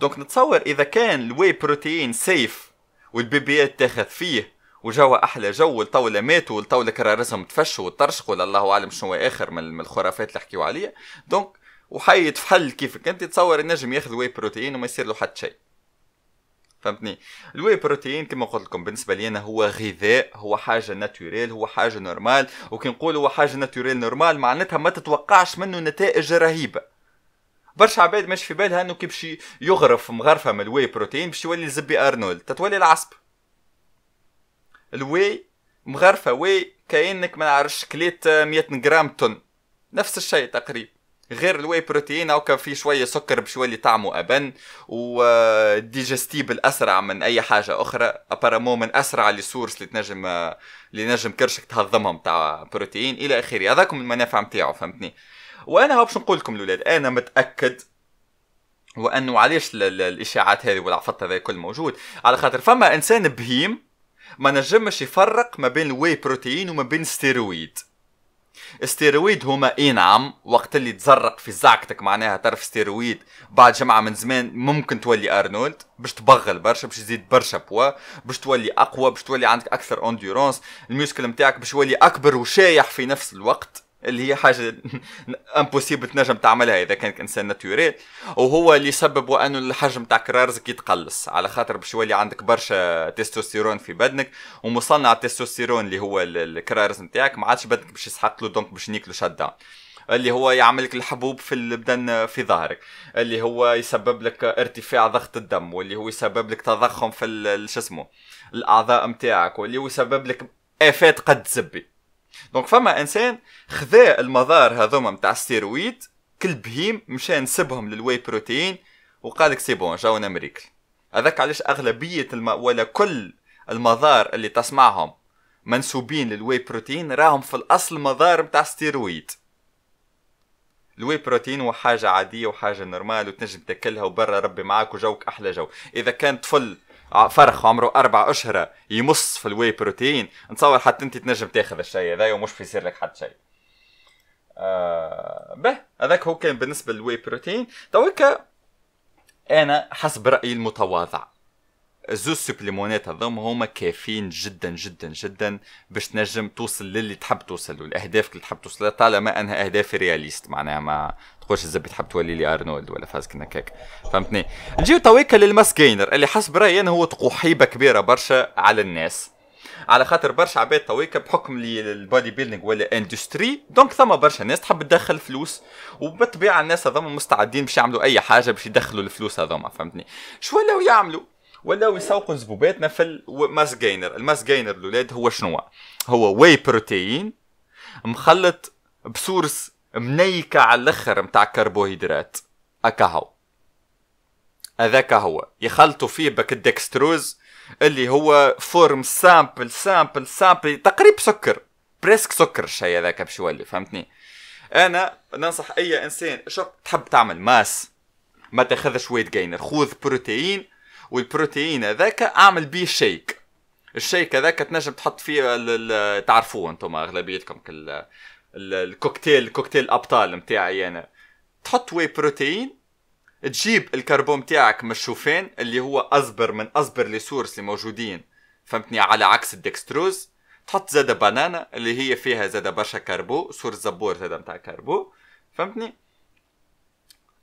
Speaker 1: donc نتصور إذا كان ال whey بروتين safe والبيبيات تاخذ فيه وجوا أحلى جو والطاولة ماتوا والطاولة كرارسهم تفشوا وطرشقوا الله أعلم شنو آخر من الخرافات اللي حكيوا عليها. دونك وحي يتفحل كيفك. أنت تصور النجم ياخذ واي بروتين وما يصير له حتى شيء. فهمتني؟ الواي بروتين كما قلت لكم بالنسبة لي أنا هو غذاء هو حاجة ناتوريل هو حاجة نورمال وكي نقول هو حاجة ناتوريل نورمال معناتها ما تتوقعش منه نتائج رهيبة. برشا عباد ماشي في بالها إنه كي يغرف مغرفة من الواي بروتين باش يولي زبي أرنولد. تتولي العصب. ال whey مغرفة whey كأنك ما نعرفش كليت 100 جرام طن. نفس الشيء تقريبا. غير ال whey بروتين أو في شوية سكر باش يولي طعمه أبن و digestible اسرع من أي حاجة أخرى. apparemment من أسرع les sources اللي تنجم اللي نجم كرشك تهضمهم تاع بروتين إلى آخره. هذاكم المنافع نتاعو فهمتني؟ وأنا باش نقول لكم الأولاد أنا متأكد وأنه علاش الإشاعات هذه والعفط هذا كل موجود؟ على خاطر فما إنسان بهيم ما نجمش يفرق ما بين ال whey protein وما بين steroid steroid هما اي نعم وقت اللي تزرق في زعكتك معناها تعرف ستيرويد بعد جمعة من زمان ممكن تولي أرنولد باش تبغل برشا باش تزيد برشا بوا باش تولي أقوى باش تولي عندك أكثر endurance ال muscle نتاعك باش يولي أكبر وشايح في نفس الوقت. اللي هي حاجة impossible تنجم تعملها إذا كانك إنسان naturel وهو اللي يسبب وانه الحجم تاع كرارزك يتقلص. على خاطر باش يولي عندك برشا تستوستيرون في بدنك ومصنع التستوستيرون اللي هو الكرارز نتاعك ما عادش بدنك باش يسحق له donc باش ينيكلو shut down اللي هو يعمل لك الحبوب في البدن في ظهرك. اللي هو يسبب لك ارتفاع ضغط الدم واللي هو يسبب لك تضخم في شو اسمه الأعضاء نتاعك واللي هو يسبب لك إفات قد زبي. donc فما إنسان خذا المضار هذوما نتاع الستيرويد كل بهيم مشى نسبهم لل whey protein وقال لك c'est bon جاونا مريقل. هذاك علاش أغلبية الم... ولا كل المضار اللي تسمعهم منسوبين لل whey protein راهم في الأصل مضار نتاع steroid ال whey protein هو حاجة عادية وحاجة normale وتنجم تاكلها وبرا ربي معاك وجوك أحلى جو. إذا كان طفل فرخ عمره أربع أشهر يمص في ال whey protein. نتصور حتى أنت تنجم تاخذ الشيء هذا ومش في لك حتى شيء. آه باهي هذاك هو كان بالنسبة لل whey protein. تويكا أنا حسب رأيي المتواضع. زوز سوبليمونات هذوما هما كافيين جدا جدا جدا باش تنجم توصل للي تحب توصل له الأهداف اللي تحب توصل طالما أنها أهداف réalistes معناها ما تقولش الزبي تحب تولي لي أرنولد ولا فاز كنا كيك فهمتني؟ نجيو تويكا لل mass gainer اللي حسب رأيي أنا هو تقوحيبة كبيرة برشا على الناس. على خاطر برشا عباد تويكا بحكم لي ال bodybuilding ولا industry donc ثم برشا ناس تحب تدخل فلوس. وبالطبيعة الناس هذوما مستعدين باش يعملوا أي حاجة باش يدخلوا الفلوس هذوما فهمتني؟ شو ولاو يعملوا؟ ولاو يسوقوا زبوباتنا في ال mass gainer ال mass gainer الاولاد هو شنو هو؟ whey protein مخلط ب source منيكة على الأخر متاع كربوهيدرات. اكا هو. هذاك هو. يخلطوا فيه بك الدكستروز اللي هو forme simple simple simple تقريب سكر. presque سكر الشيء هذاك باش يولي فهمتني؟ أنا ننصح أي إنسان شو تحب تعمل masse؟ ما تاخذش weight gainer خذ بروتين والبروتين هذاك أعمل بيه shake ال shake هذاك تنجم تحط فيه تعرفوه أنتم أغلبيتكم الكوكتيل كوكتيل أبطال نتاعي أنا. تحط whey protein تجيب ال carbo نتاعك من الشوفان اللي هو أصبر من أصبر les sources اللي موجودين فهمتني على عكس الدكستروز تحط زاده بنانا اللي هي فيها زاده برشا carbo source زبور زاده نتاع carbo فهمتني؟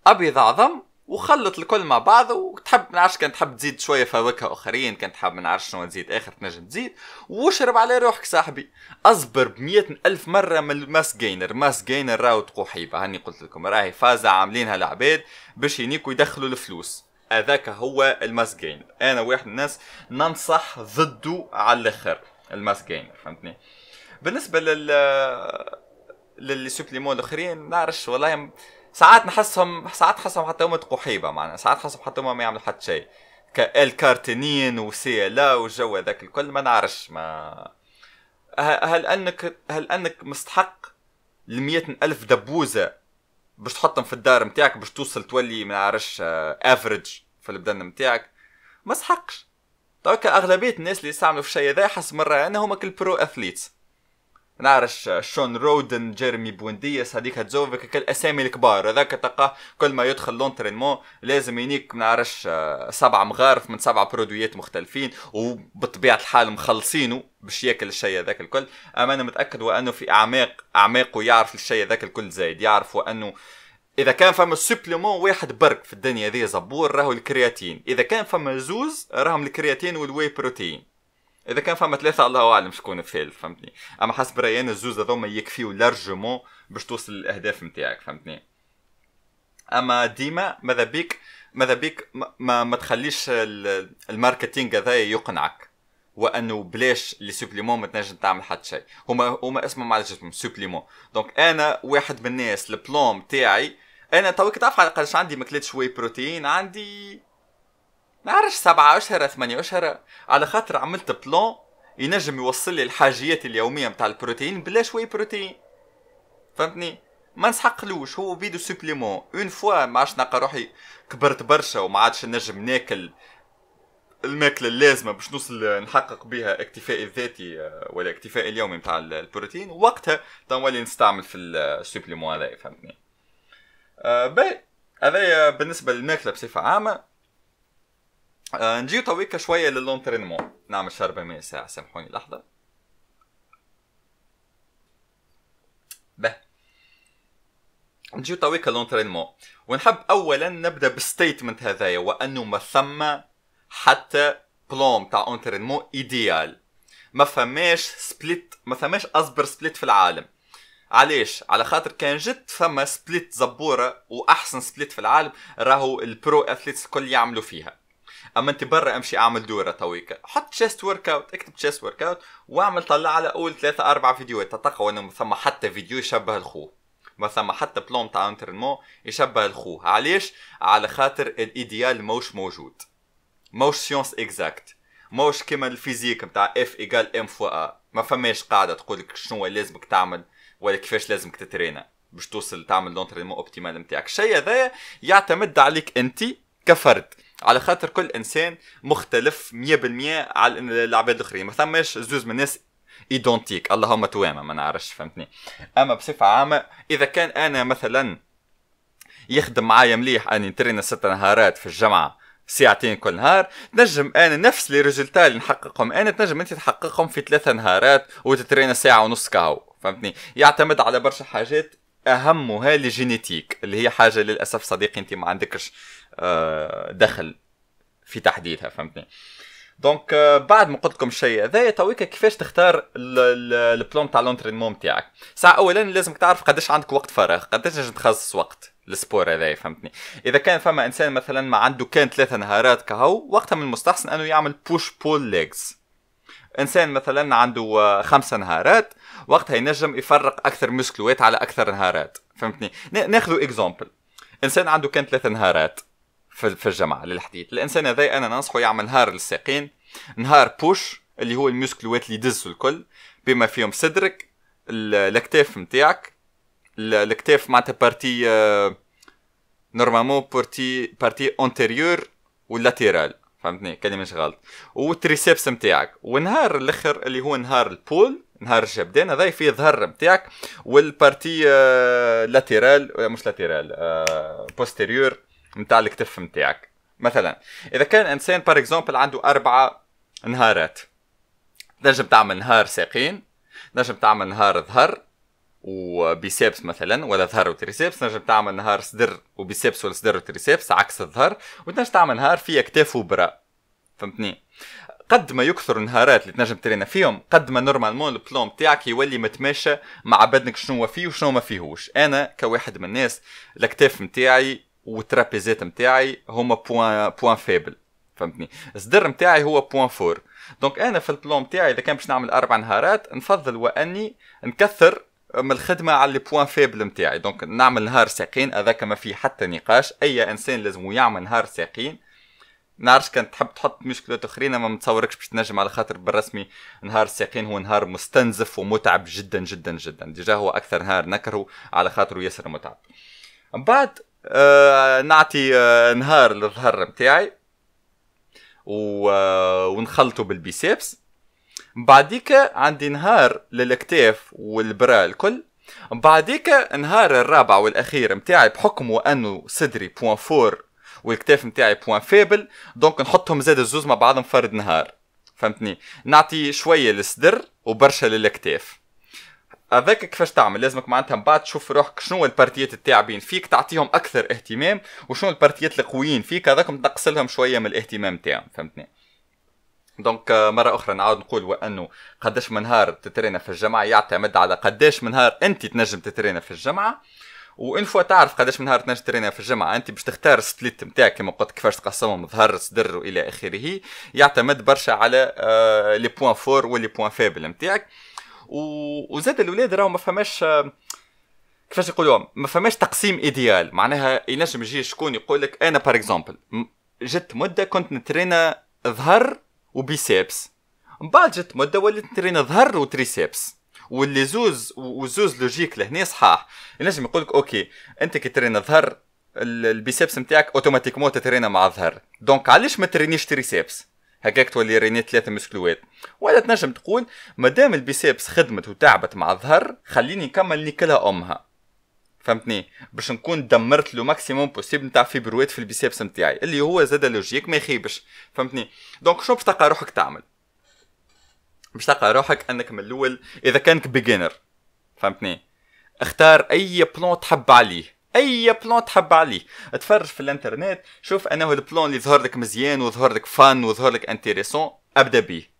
Speaker 1: أبيض عظم وخلط الكل مع بعض وتحب نعرفش كان تحب تزيد شوية فواكه أخرين كان تحب نعرفش شنو تزيد آخر تنجم تزيد. واشرب على روحك صاحبي. أصبر بمية ألف مرة من ال mass gainer. mass gainer راهو تقوحيبه هاني قلت لكم راهي فازة عاملينها العباد باش ينيكوا يدخلوا الفلوس. هذاك هو ال mass gainer. أنا واحد الناس ننصح ضده على الآخر ال mass gainer فهمتني؟ بالنسبة لل لل suppléments الأخرين نعرفش والله ساعات نحسهم ساعات نحسهم حتى هما تقوحيبه معنا ساعات نحسهم حتى هما ما يعملوا حتى شيء. كال carnitine و CLA والجو هذاك الكل ما نعرفش ما هل انك هل أنك مستحق ل ألف دبوزة باش تحطهم في الدار نتاعك باش توصل تولي ما نعرفش افريج في البدن نتاعك ما دوكا أغلبية الناس اللي يستعملوا في الشيء هذا حسب مرة أنا هما كل برو اثليتس نعرف شون رودن جيرمي بونديس هذيك هتزوفك الاسامي الكبار. هذاك تلقاه كل ما يدخل لونترينمون لازم ينيك نعرفش سبع مغارف من سبع برودويات مختلفين وبطبيعة الحال مخلصينه باش ياكل الشيء هذاك الكل. أما أنا متأكد وأنه في أعماق اعماقه يعرف الشيء هذاك الكل زايد. يعرف وأنه إذا كان فما supplément واحد برك في الدنيا ذي زبور راهو الكرياتين. إذا كان فما زوز راهم الكرياتين وال whey protein. إذا كان فما ثلاثة الله اعلم شكون الثالث فهمتني؟ أما حسب رايي أنا الزوز هذوما يكفيو largement باش توصل للأهداف نتاعك فهمتني؟ أما ديما ماذا بيك؟ ماذا بيك؟ ما, ما تخليش ال marketing هذا يقنعك. وأنه بلاش les suppléments ما تنجم تعمل حتى شيء. هما هما اسمهم على جسمهم supplément. donc أنا واحد من الناس ال plan نتاعي أنا توك تعرف على عندي؟ ما كليتش whey protein عندي نعرفش سبعة أشهر ثمانية أشهر على خاطر عملت plan ينجم يوصل لي الحاجيات اليومية متاع البروتين بلاش whey protein. فهمتني؟ ما نسحقلوش هو بيدو supplément. une fois ما عادش نلقى روحي كبرت برشا وما عادش نجم ناكل الماكلة اللازمة باش نوصل نحقق بها اكتفائي الذاتي ولا اكتفائي اليومي متاع البروتين. وقتها تنولي نستعمل في ال supplément هذا فهمتني؟ آه باهي هذايا بالنسبة للماكلة بصفة عامة. آه نجيو تويكا شوية لل entraînement نعمل شربة ماء ساعة سامحوني لحظة. به. نجيو تويكا l'entraînement ونحب اولا نبدأ بال statement هذايا وأنه ما ثم حتى plan تاع entraînement idéal ما فماش split ما فماش أصبر split في العالم. علاش؟ على خاطر كان جد فما split زبورة وأحسن split في العالم راهو ال pro athletes الكل يعملوا فيها. أما أنت برا أمشي أعمل دورة تويكا حط chest workout اكتب chest workout واعمل طلع على أول ثلاثة أربع فيديوهات. تلقى إنه ثم حتى فيديو يشبه لخوه. ما ثم حتى plan تاع entraînement يشبه لخوه. علاش على خاطر ال idéal موش موجود. موش science exacte موش كيما ال physique نتاع F égale m fois a ما فماش قاعدة تقول لك شنو لازمك تعمل ولا كيفاش لازمك تترينا باش توصل تعمل l'entraînement optimal نتاعك. الشيء هذايا يعتمد عليك أنت كفرد. على خاطر كل إنسان مختلف 100% على العباد الآخرين. ما ثماش زوز من الناس identiques اللهم توامه ما نعرفش فهمتني؟ أما بصفة عامة إذا كان أنا مثلا يخدم معايا مليح أني نترينا ست نهارات في الجمعة ساعتين كل نهار نجم أنا نفس les résultats اللي نحققهم. أنا تنجم أنت تحققهم في ثلاثة نهارات وتترينا ساعة ونص كهو فهمتني؟ يعتمد على برشا حاجات أهمها ال génétique اللي هي حاجة للأسف صديقي أنت ما عندكش دخل في تحديدها فهمتني؟ donc آه، بعد ما قلت لكم الشيء هذايا تويكا كيفاش تختار ال plan تاع l'entraînement تاعك ساعة اولا لازمك تعرف قداش عندك وقت فراغ قداش تنجم تخصص وقت ال sport هذايا فهمتني؟ إذا كان فما إنسان مثلا ما عنده كان ثلاثة نهارات كهو وقتها من المستحسن أنه يعمل push pull legs إنسان مثلا عنده آه، خمسة نهارات وقتها ينجم يفرق أكثر مسكلوات على أكثر نهارات فهمتني؟ ناخذ exemple إنسان عنده كان ثلاثة نهارات. في, في الجمعة للحديد. الإنسان هذا أنا ننصحه يعمل نهار للساقين نهار push اللي هو المسكلوات اللي يدزوا الكل بما فيهم صدرك الأكتاف نتاعك الأكتاف معناتها partie normalement partie partie antérieure وال latérale فهمتني؟ كلمة مش غلط. وال triceps نتاعك والنهار الأخر اللي هو نهار ال pull نهار الجبدان هذا فيه ظهر نتاعك وال partie latérale مش latérale postérieure نتاع الكتف نتاعك مثلا إذا كان إنسان par exemple عنده أربعة نهارات تنجم تعمل نهار ساقين تنجم تعمل نهار ظهر و biceps مثلا ولا ظهر و triceps تنجم تعمل نهار صدر و biceps ولا صدر و triceps عكس الظهر وتنجم تعمل نهار فيه أكتاف و bras فهمتني؟ قد ما يكثر النهارات اللي تنجم ترينا فيهم قد ما normalement ال plan تاعك يولي متماشى مع بدنك شنو فيه وشنو ما فيهوش. أنا كواحد من الناس الأكتاف نتاعي والترابيزات نتاعي هما points points faibles فهمتني الصدر نتاعي هو point fort donc أنا في ال plan نتاعي اذا كان باش نعمل أربع نهارات نفضل واني نكثر من الخدمه على les points faibles نتاعي donc نعمل نهار ساقين هذاك ما فيه حتى نقاش اي انسان لازم يعمل نهار ساقين نعرفش كان تحب تحط مسكلوات اخرين ما متصوركش باش تنجم على خاطر بالرسمي نهار الساقين هو نهار مستنزف ومتعب جدا جدا جدا déjà هو أكثر نهار نكره على خاطر ياسر متعب من بعد آه نعطي آه نهار للظهر نتاعي و... آه ونخلطه بال biceps. بعديك عندي نهار للاكتاف وال bras الكل. بعديك نهار الرابع والأخير نتاعي بحكم انه صدري point fort والكتاف نتاعي point faible donc نحطهم زاد الزوز مع بعضهم فرد نهار. فهمتني؟ نعطي شوية للصدر وبرشا للاكتاف هذاك كيفاش تعمل؟ لازمك معناتها من بعد تشوف روحك شنو البارتيات التاعبين فيك تعطيهم أكثر اهتمام وشنو البارتيات القويين فيك هذاكم تنقص لهم شوية من الاهتمام تاعهم فهمتني؟ donc مرة أخرى نعاود نقول وأنه قداش من نهار تترينا في الجمعة يعتمد على قداش من نهار أنت تنجم تترينا في الجمعة و une fois تعرف قداش من نهار تنجم ترينا في الجمعة أنت باش تختار ال split نتاعك كما قلت كيفاش تقسمهم ظهر صدر والى آخره يعتمد برشا على آه les points forts و les points faibles نتاعك وزاد الاولاد راهو ما فماش كيفاش يقولوا ما فماش تقسيم idéal. معناها ينجم يجي شكون يقول لك أنا par exemple جت مدة كنت نترينا ظهر و biceps. من بعد جت مدة وليت نترينا ظهر و triceps. واللي زوز وزوز لوجيك لهنا صحاح. ينجم يقول لك OK أنت كي ترينا ظهر ال biceps نتاعك automatiquement تترينا مع ظهر. donc علاش ما ترينيش triceps؟ هكاك تولي ترينيت ثلاثة مسكلوات. ولا تنجم تقول مادام ال biceps خدمت وتعبت مع الظهر خليني نكمل نيكلها أمها. فهمتني؟ باش نكون دمرت le maximum possible نتاع فيبروات في ال biceps نتاعي اللي هو زاد logique ما يخيبش. فهمتني؟ donc شنو باش تلقى روحك تعمل؟ باش تلقى روحك أنك من الأول إذا كانك beginner فهمتني؟ اختار أي plan تحب عليه. أي plan تحب عليه. تفرج في الإنترنت شوف أنه ال plan اللي يظهر لك مزيان ويظهر لك fun ويظهر لك intéressant أبدأ بيه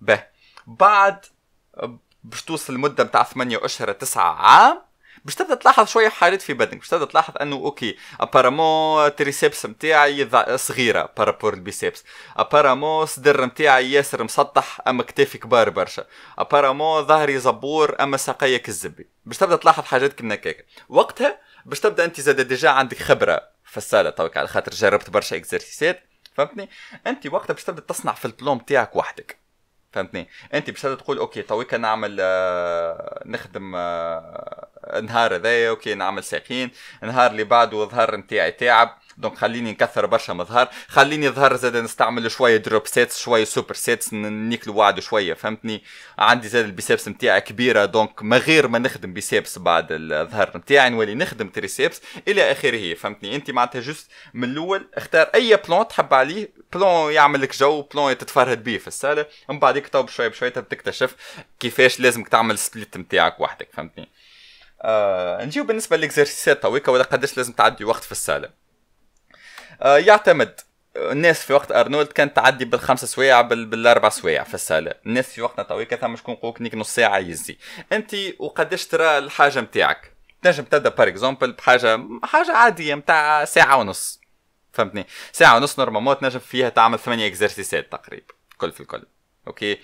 Speaker 1: به. بعد باش توصل المده نتاع 8 أشهر 9 عام باش تبدأ تلاحظ شوية حاجات في بدنك باش تبدأ تلاحظ إنه OK apparemment triceps نتاعي صغيرة par rapport ال biceps apparemment صدر نتاعي ياسر مسطح أما كتافي كبار برشا apparemment ظهري زبور أما ساقيا كالزبي باش تبدأ تلاحظ حاجات كيما هكاك وقتها باش تبدأ أنت زاد déjà عندك خبرة في السالة توك على خاطر جربت برشا اكزرسيسات فهمتني؟ أنت وقتها باش تبدأ تصنع في ال plan تاعك وحدك. فهمتني؟ انت باش تقول OK تويكا نعمل آه نخدم آه نهار هذايا OK نعمل ساقين نهار اللي بعده الظهر نتاعي تعب. donc خليني نكثر برشا مظهر. خليني ظهر زاد نستعمل شوية drop sets شوية super sets نيكلو وعد شوية فهمتني؟ عندي زاد ال biceps نتاعي كبيرة donc ما غير ما نخدم biceps بعد الظهر نتاعي نولي نخدم triceps إلى آخره فهمتني؟ أنت معناتها juste من الأول اختار أي plan تحب عليه plan يعمل لك جو plan تتفرهد بيه في السالة من بعد تو بشوية بشويه تكتشف كيفاش لازمك تعمل split نتاعك وحدك فهمتني؟ آه نجيو بالنسبة للاكزرسيسات تويكا ولا قداش لازم تعدي وقت في السالة؟ آه يعتمد. الناس في وقت أرنولد كانت تعدي بالخمس سوايع بال... بالأربع سوايع في السالة. الناس في وقتنا تويكا ثم شكون قوك نيك نص ساعة يزي. أنت وقداش ترى الحاجة نتاعك تنجم تبدأ par exemple بحاجة حاجة عادية نتاع ساعة ونص. فهمتني؟ ساعة ونص normalement تنجم فيها تعمل ثمانية اكزرسيسات تقريبا كل في الكل. OK؟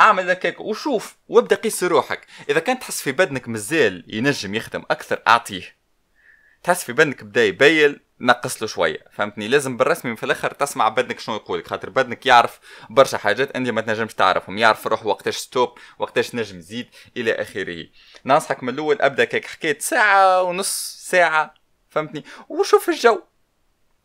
Speaker 1: أعمل هكاك وشوف وابدأ قيس روحك. إذا كان تحس في بدنك مازال ينجم يخدم أكثر أعطيه. تحس في بدنك بدا يبيل نقص له شوية فهمتني؟ لازم بالرسمي في الأخر تسمع بدنك شنو يقولك خاطر بدنك يعرف برشا حاجات أنت ما تنجمش تعرفهم يعرف روح وقتاش stop وقتاش نجم يزيد إلى آخره. ننصحك من الأول أبدأ كيك حكيت ساعة ونص ساعة فهمتني؟ وشوف الجو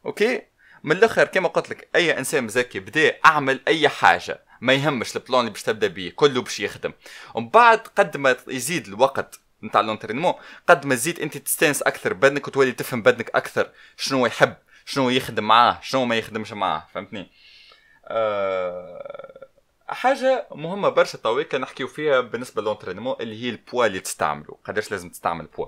Speaker 1: OK؟ من الأخر كما قلت لك أي إنسان مزكي بدا أعمل أي حاجة ما يهمش ال plan اللي باش تبدأ بيه كله باش يخدم. ومن بعد قد ما يزيد الوقت نتاع l'entraînement. قد ما تزيد أنت تستانس أكثر بدنك وتولي تفهم بدنك أكثر شنو يحب شنو يخدم معاه شنو ما يخدمش معاه فهمتني؟ أه حاجة مهمة برشا تويكا نحكيو فيها بالنسبة l'entraînement اللي هي البوا اللي تستعمله. قداش لازم تستعمل بوا.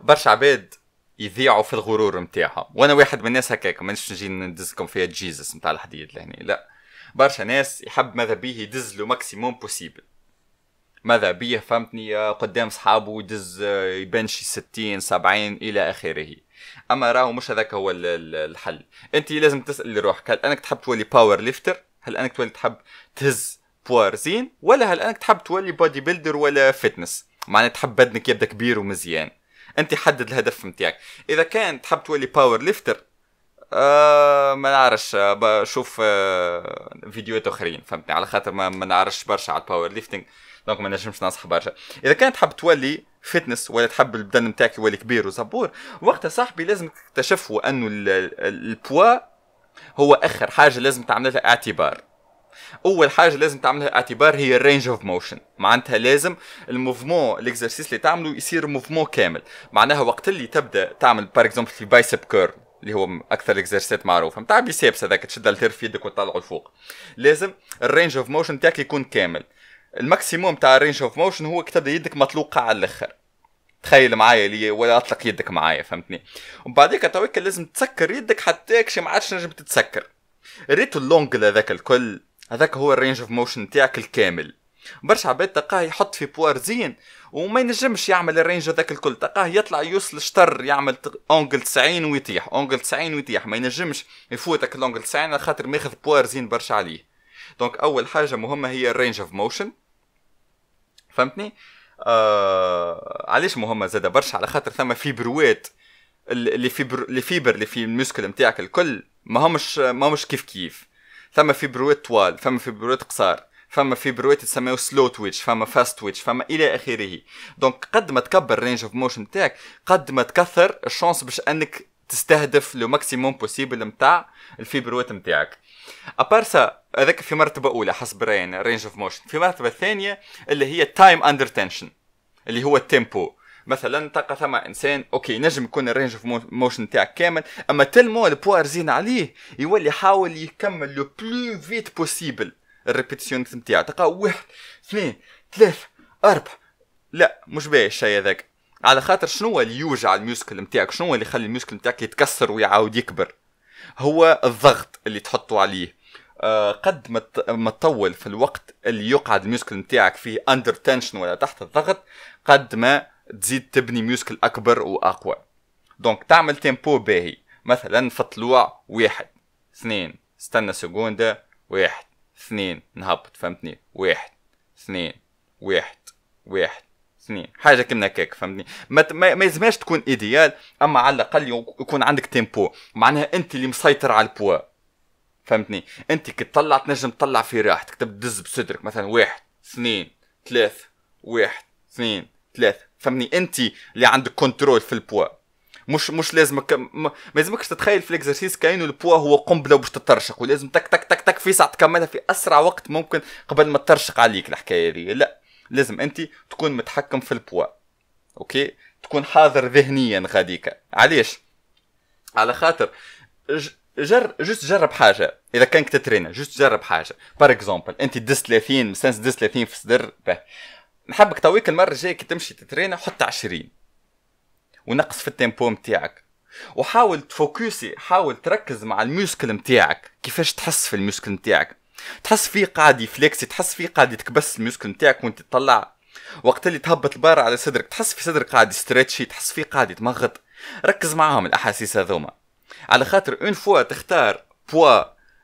Speaker 1: برشا عباد يذيعوا في الغرور نتاعهم وأنا واحد من الناس هكاك مانيش نجي ندزكم فيها Jesus نتاع الحديد لهني لا. برشا ناس يحب ماذا بيه يدز le maximum possible ماذا بيه فهمتني قدام صحابه يدز يبان شي 60 70 إلى آخره. أما راهو مش هذاك هو الحل. أنت لازم تسأل روحك هل أنك تحب تولي powerlifter هل أنك تولي تحب تهز poids رزين؟ ولا هل أنك تحب تولي bodybuilder ولا fitness معناها تحب بدنك يبدأ كبير ومزيان. أنت حدد الهدف نتاعك إذا كان تحب تولي powerlifter آه ما نعرفش آه بشوف آه فيديوهات أخرين فهمتني؟ على خاطر ما, ما نعرفش برشا على ال powerlifting donc ما نجمش ننصح برشا. إذا كان تحب تولي fitness ولا تحب البدن نتاعك يولي كبير وزبور وقتها صاحبي لازم تكتشفوا أنه البوا هو آخر حاجة لازم تعمل لها اعتبار أول حاجة لازم تعملها اعتبار هي ال range of motion معناتها لازم ال mouvement ال exercice اللي تعمله يصير mouvement كامل. معناها وقت اللي تبدأ تعمل par exemple في bicep curl اللي هو أكثر الاكزرسيسات معروفة. نتاع biceps هذاك تشد ال haltère في يدك وتطلعه لفوق. لازم ال range of motion تاعك يكون كامل. ال maximum تاع ال range of motion هو تبدا يدك مطلوقه على الأخر. تخيل معايا لي ولا أطلق يدك معايا فهمتني؟ ومن بعديك تويك لازم تسكر يدك حتى كشي ما عادش نجم تتسكر. ريت l'angle هذاك الكل هذاك هو ال range of motion تاعك الكامل. برشا عباد تلقاه يحط في poids رزين وما ينجمش يعمل ال range هذاك الكل. تلقاه يطلع يوصل شطر يعمل angle 90 ويطيح angle 90 ويطيح. ما ينجمش يفوتك ال angle 90 على خاطر ماخذ poids رزين برشا عليه. donc أول حاجة مهمة هي ال range of motion فهمتني؟ آه علاش مهمة زاده؟ برشا على خاطر ثم فيبروات les fibres les fibres اللي في ال muscle نتاعك الكل ما همش ما همش كيف كيف. ثم فيبروات طوال ثم فيبروات قصار فما فيبروات تسميو slow twitch فما fast twitch فما إلى آخره. donc قد ما تكبر range of motion تاعك قد ما تكثر ال chance باش أنك تستهدف le maximum possible نتاع الفيبروات نتاعك à part ça هذاك في مرتبه اولى حسب رايين range of motion في مرتبه ثانية اللي هي time under tension اللي هو ال tempo مثلا تلقى ثم انسان OK نجم يكون ال range of motion تاعك كامل اما tellement ال poids رزين عليه يولي يحاول يكمل le plus vite possible ال repetition نتاعو تلقى واحد اثنين ثلاثة أربعة لا مش باهي الشيء هذاك على خاطر شنو اللي يوجع ال muscle نتاعك شنو اللي يخلي ال muscle نتاعك يتكسر ويعاود يكبر هو الضغط اللي تحطه عليه. آه قد ما تطول في الوقت اللي يقعد ال muscle نتاعك فيه under tension ولا تحت الضغط قد ما تزيد تبني muscle أكبر وأقوى. donc تعمل tempo باهي. مثلا في طلوع واحد اثنين استنى سكوندة واحد اثنين نهبط فهمتني؟ واحد اثنين واحد واحد. اثنين. حاجة كنا هكاك فهمتني؟ ما, ما يلزمهاش تكون idéal أما على الأقل يكون عندك tempo. معناها أنت اللي مسيطر على البوا. فهمتني؟ أنت كي تطلع تنجم تطلع في راحتك. تدز بصدرك مثلا واحد اثنين ثلاثة واحد اثنين ثلاثة فهمني أنت اللي عندك control في البوا. مش مش لازمك ما لازمكش تتخيل في ال exercice كانه البوا هو قنبلة باش تترشق ولازم تك تك تك تك في ساعة تكملها في أسرع وقت ممكن قبل ما ترشق عليك الحكاية دي لا. لازم أنت تكون متحكم في ال poids okay؟ تكون حاضر ذهنيا غاديك. علاش؟ على خاطر جر juste جرب حاجة. إذا كانك تترينا juste جرب حاجة. par exemple أنت دز 30 سنس دز 30 في صدر نحبك تويك المرة الجاية كي تمشي تترينا حط 20 ونقص في ال tempo نتاعك وحاول تفوكسي حاول تركز مع ال muscle نتاعك كيفاش تحس في ال muscle نتاعك تحس فيه قاعد يفليكسي تحس فيه قاعد يتكبس ال muscle نتاعك وانت تطلع. وقت اللي تهبط ال barre على صدرك تحس في صدرك قاعد يستريتشي تحس فيه قاعد يتمغط ركز معاهم الأحاسيس هذوما. على خاطر une fois تختار بوا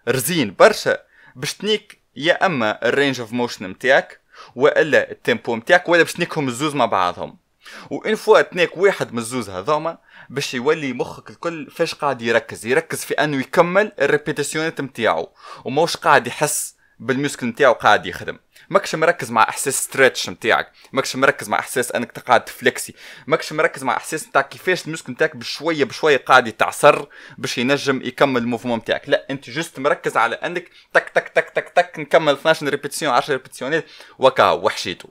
Speaker 1: رزين برشا باش تنيك يا أما ال range of motion نتاعك وإلا ال tempo نتاعك ولا باش تنيكهم الزوز مع بعضهم. و une fois تنيك واحد من الزوز هذوما باش يولي مخك الكل فاش قاعد يركز يركز في أنه يكمل الريبيتيسيونات نتاعو وماهوش قاعد يحس بال muscle نتاعو قاعد يخدم. ماكش مركز مع إحساس stretch نتاعك ماكش مركز مع إحساس أنك قاعد تفلكسي ماكش مركز مع إحساس نتاع كيفاش ال muscle نتاعك بشوية بشوية قاعد يتعصر باش ينجم يكمل ال mouvement نتاعك لا أنت juste مركز على أنك تك تك تك تك تك نكمل 12 répétitions 10 ريبيتيسيونات وكاهو حشيتو.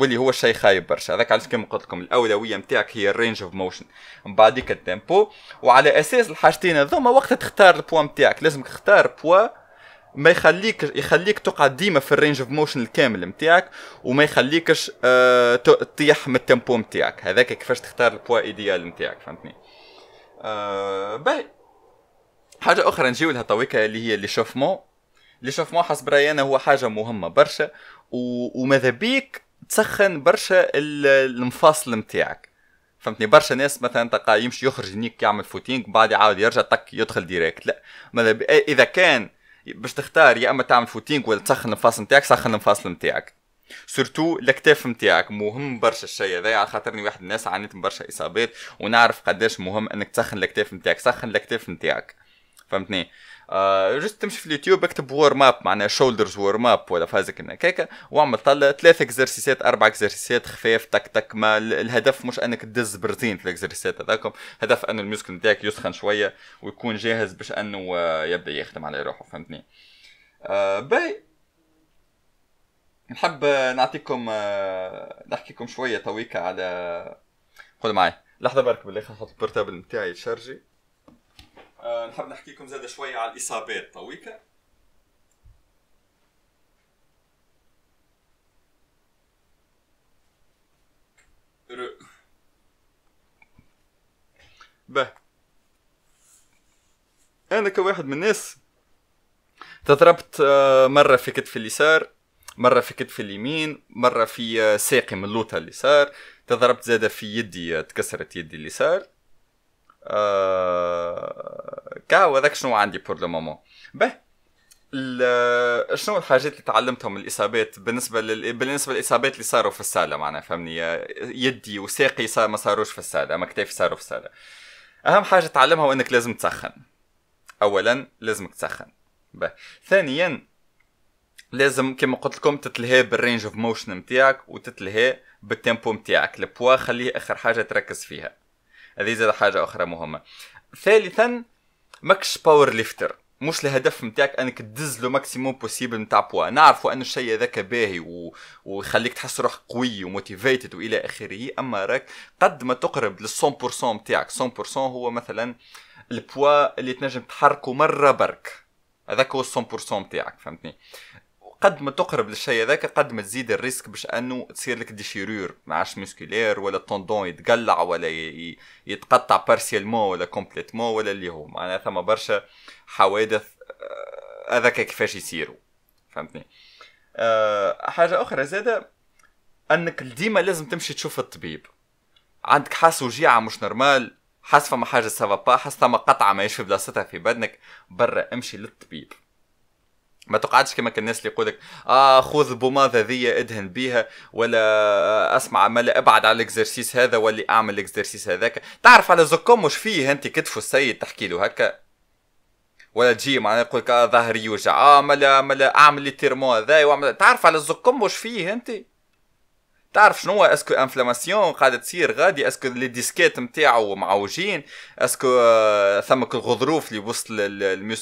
Speaker 1: واللي هو الشيء خايب برشا. هذاك علاش كيما قلت لكم الأولوية نتاعك هي ال range of motion من بعديك ال tempo وعلى أساس الحاجتين هذوما وقت تختار البوا نتاعك لازم تختار بوا ما يخليك يخليك تقعد ديما في ال range of motion الكامل نتاعك وما يخليكش آه تطيح من ال tempo نتاعك هذاك كيفاش تختار ال poids idéal نتاعك فهمتني؟ آه باهي. حاجة أخرى نجيو لها تويكا اللي هي l'échauffement l'échauffement حسب رأيي أنا هو حاجة مهمة برشا. و... وماذا بيك؟ تسخن برشا المفاصل نتاعك. فهمتني؟ برشا ناس مثلا تلقى يمشي يخرج نيك يعمل footing بعد يعاود يرجع تك يدخل direct لا. إذا كان باش تختار يا إما تعمل footing ولا تسخن المفاصل نتاعك سخن المفاصل نتاعك. surtout الاكتاف نتاعك مهم برشا الشيء هذا على خاطرني واحد الناس عانيت من برشا إصابات ونعرف قداش مهم إنك تسخن الاكتاف نتاعك سخن الاكتاف نتاعك. فهمتني؟ آه juste تمشي في اليوتيوب اكتب warm up معناها shoulders warm up ولا فازة هكاك واعمل طلع ثلاث اكزرسيسات أربع اكزرسيسات خفاف تك تك ما الهدف مش إنك تدز برزين في الاكزرسيسات هذاكم هدف ان ال muscle نتاعك يسخن شوية ويكون جاهز باش إنه آه، يبدأ يخدم على روحه فهمتني؟ آه باهي نحب نعطيكم آه نحكيكم شوية تويكا على خذ معي. لحظة برك بالله نحط ال portable نتاعي يتشارجي آه نحب نحكي لكم زاد شوية على الإصابات. تويكا به. أنا كواحد من الناس تضربت آه، مرة في كتفي اليسار مرة في كتفي اليمين مرة في آه، ساقي من اللوطة اليسار تضربت زادة في يدي تكسرت يدي اليسار. آه... كاو هذاك شنو عندي بور لو مومون. به شنو الحاجات اللي تعلمتهم الإصابات بالنسبة لل... بالنسبة للإصابات اللي صاروا في السالة معناها فهمني؟ يدي وساقي صار ما صاروش في السالة أما كتافي صاروا في السالة. أهم حاجة تعلمها هو إنك لازم تسخن. اولا لازمك تسخن. باهي. ثانيا لازم كما قلت لكم تتلهي بال range of motion نتاعك وتتلهي بال tempo نتاعك البوا خليه آخر حاجة تركز فيها. هذه زاد حاجة أخرى مهمة. ثالثا ماكش power lifter مش الهدف نتاعك أنك تدز le maximum possible نتاع بوا نعرفوا أن الشيء هذاك باهي و... ويخليك تحس روحك قوي و motivated والى آخره. أما راك قد ما تقرب لل 100% نتاعك. 100% هو مثلا البوا اللي تنجم تحركه مرة برك. هذاك هو 100% نتاعك فهمتني؟ قد ما تقرب للشيء هذاك قد ما تزيد ال risque باش أنه تصير لك déchirure معناها musculaire ولا ال tendon يتقلع ولا يتقطع partiellement ولا complètement ولا اللي هو. معناها ثم برشا حوادث آه، هذاك كيفاش يصيروا. فهمتني؟ أه حاجة أخرى زادة أنك ديما لازم تمشي تشوف الطبيب. عندك حاس وجيعة مش normale حاس فما حاجة سافا با حاس فما قطعة ما في بلاصتها في بدنك برا امشي للطبيب. ما تقعدش كما كان الناس اللي يقولك آه خذ بوماضه ذي ادهن بيها ولا آه اسمع ملا أبعد على ال exercice هذا ولا أعمل ال exercice هذاك. تعرف على زك أمه شفيه؟ أنت كتفه السيد تحكي له هكا. ولا تجي معناها يقول لك آه ظهري يوجع آه ملا ملا أعمل لي تيرمو هذا واعمل تعرف على زك أمه شفيه أنت؟ تعرف شنو est-ce que inflammation قاعدة تصير غادي؟ est-ce que les disquettes نتاعو معوجين؟ est-ce que آه، ثمك الغضروف اللي وسط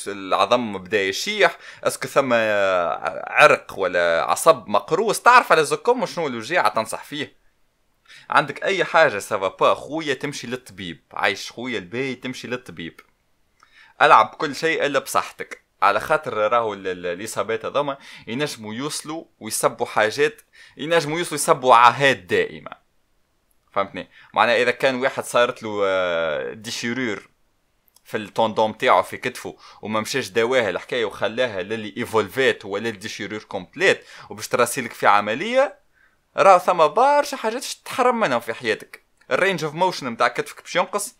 Speaker 1: العظم بدا يشيح؟ est-ce que ثم آه، عرق ولا عصب مقروس؟ تعرف على زكم شنو الوجيعة؟ تنصح فيه. عندك أي حاجة؟ سافا با خويا تمشي للطبيب. عايش خويا الباهي تمشي للطبيب. ألعب كل شيء إلا بصحتك. على خاطر راهو الاصابات هذوما ينجموا يوصلوا ويسببوا حاجات ينجموا يوصلوا يسببوا عاهات دائمة. فهمتني؟ معناها إذا كان واحد صارت له déchirure آه، في ال tendon تاعو في كتفه وما مشاش دواها الحكاية وخلاها لين ايفولوات ولا ال déchirure complète وباش ترسيلك في عملية راه ثم برشا حاجات تحرم منهم في حياتك. ال range of motion نتاع كتفك باش ينقص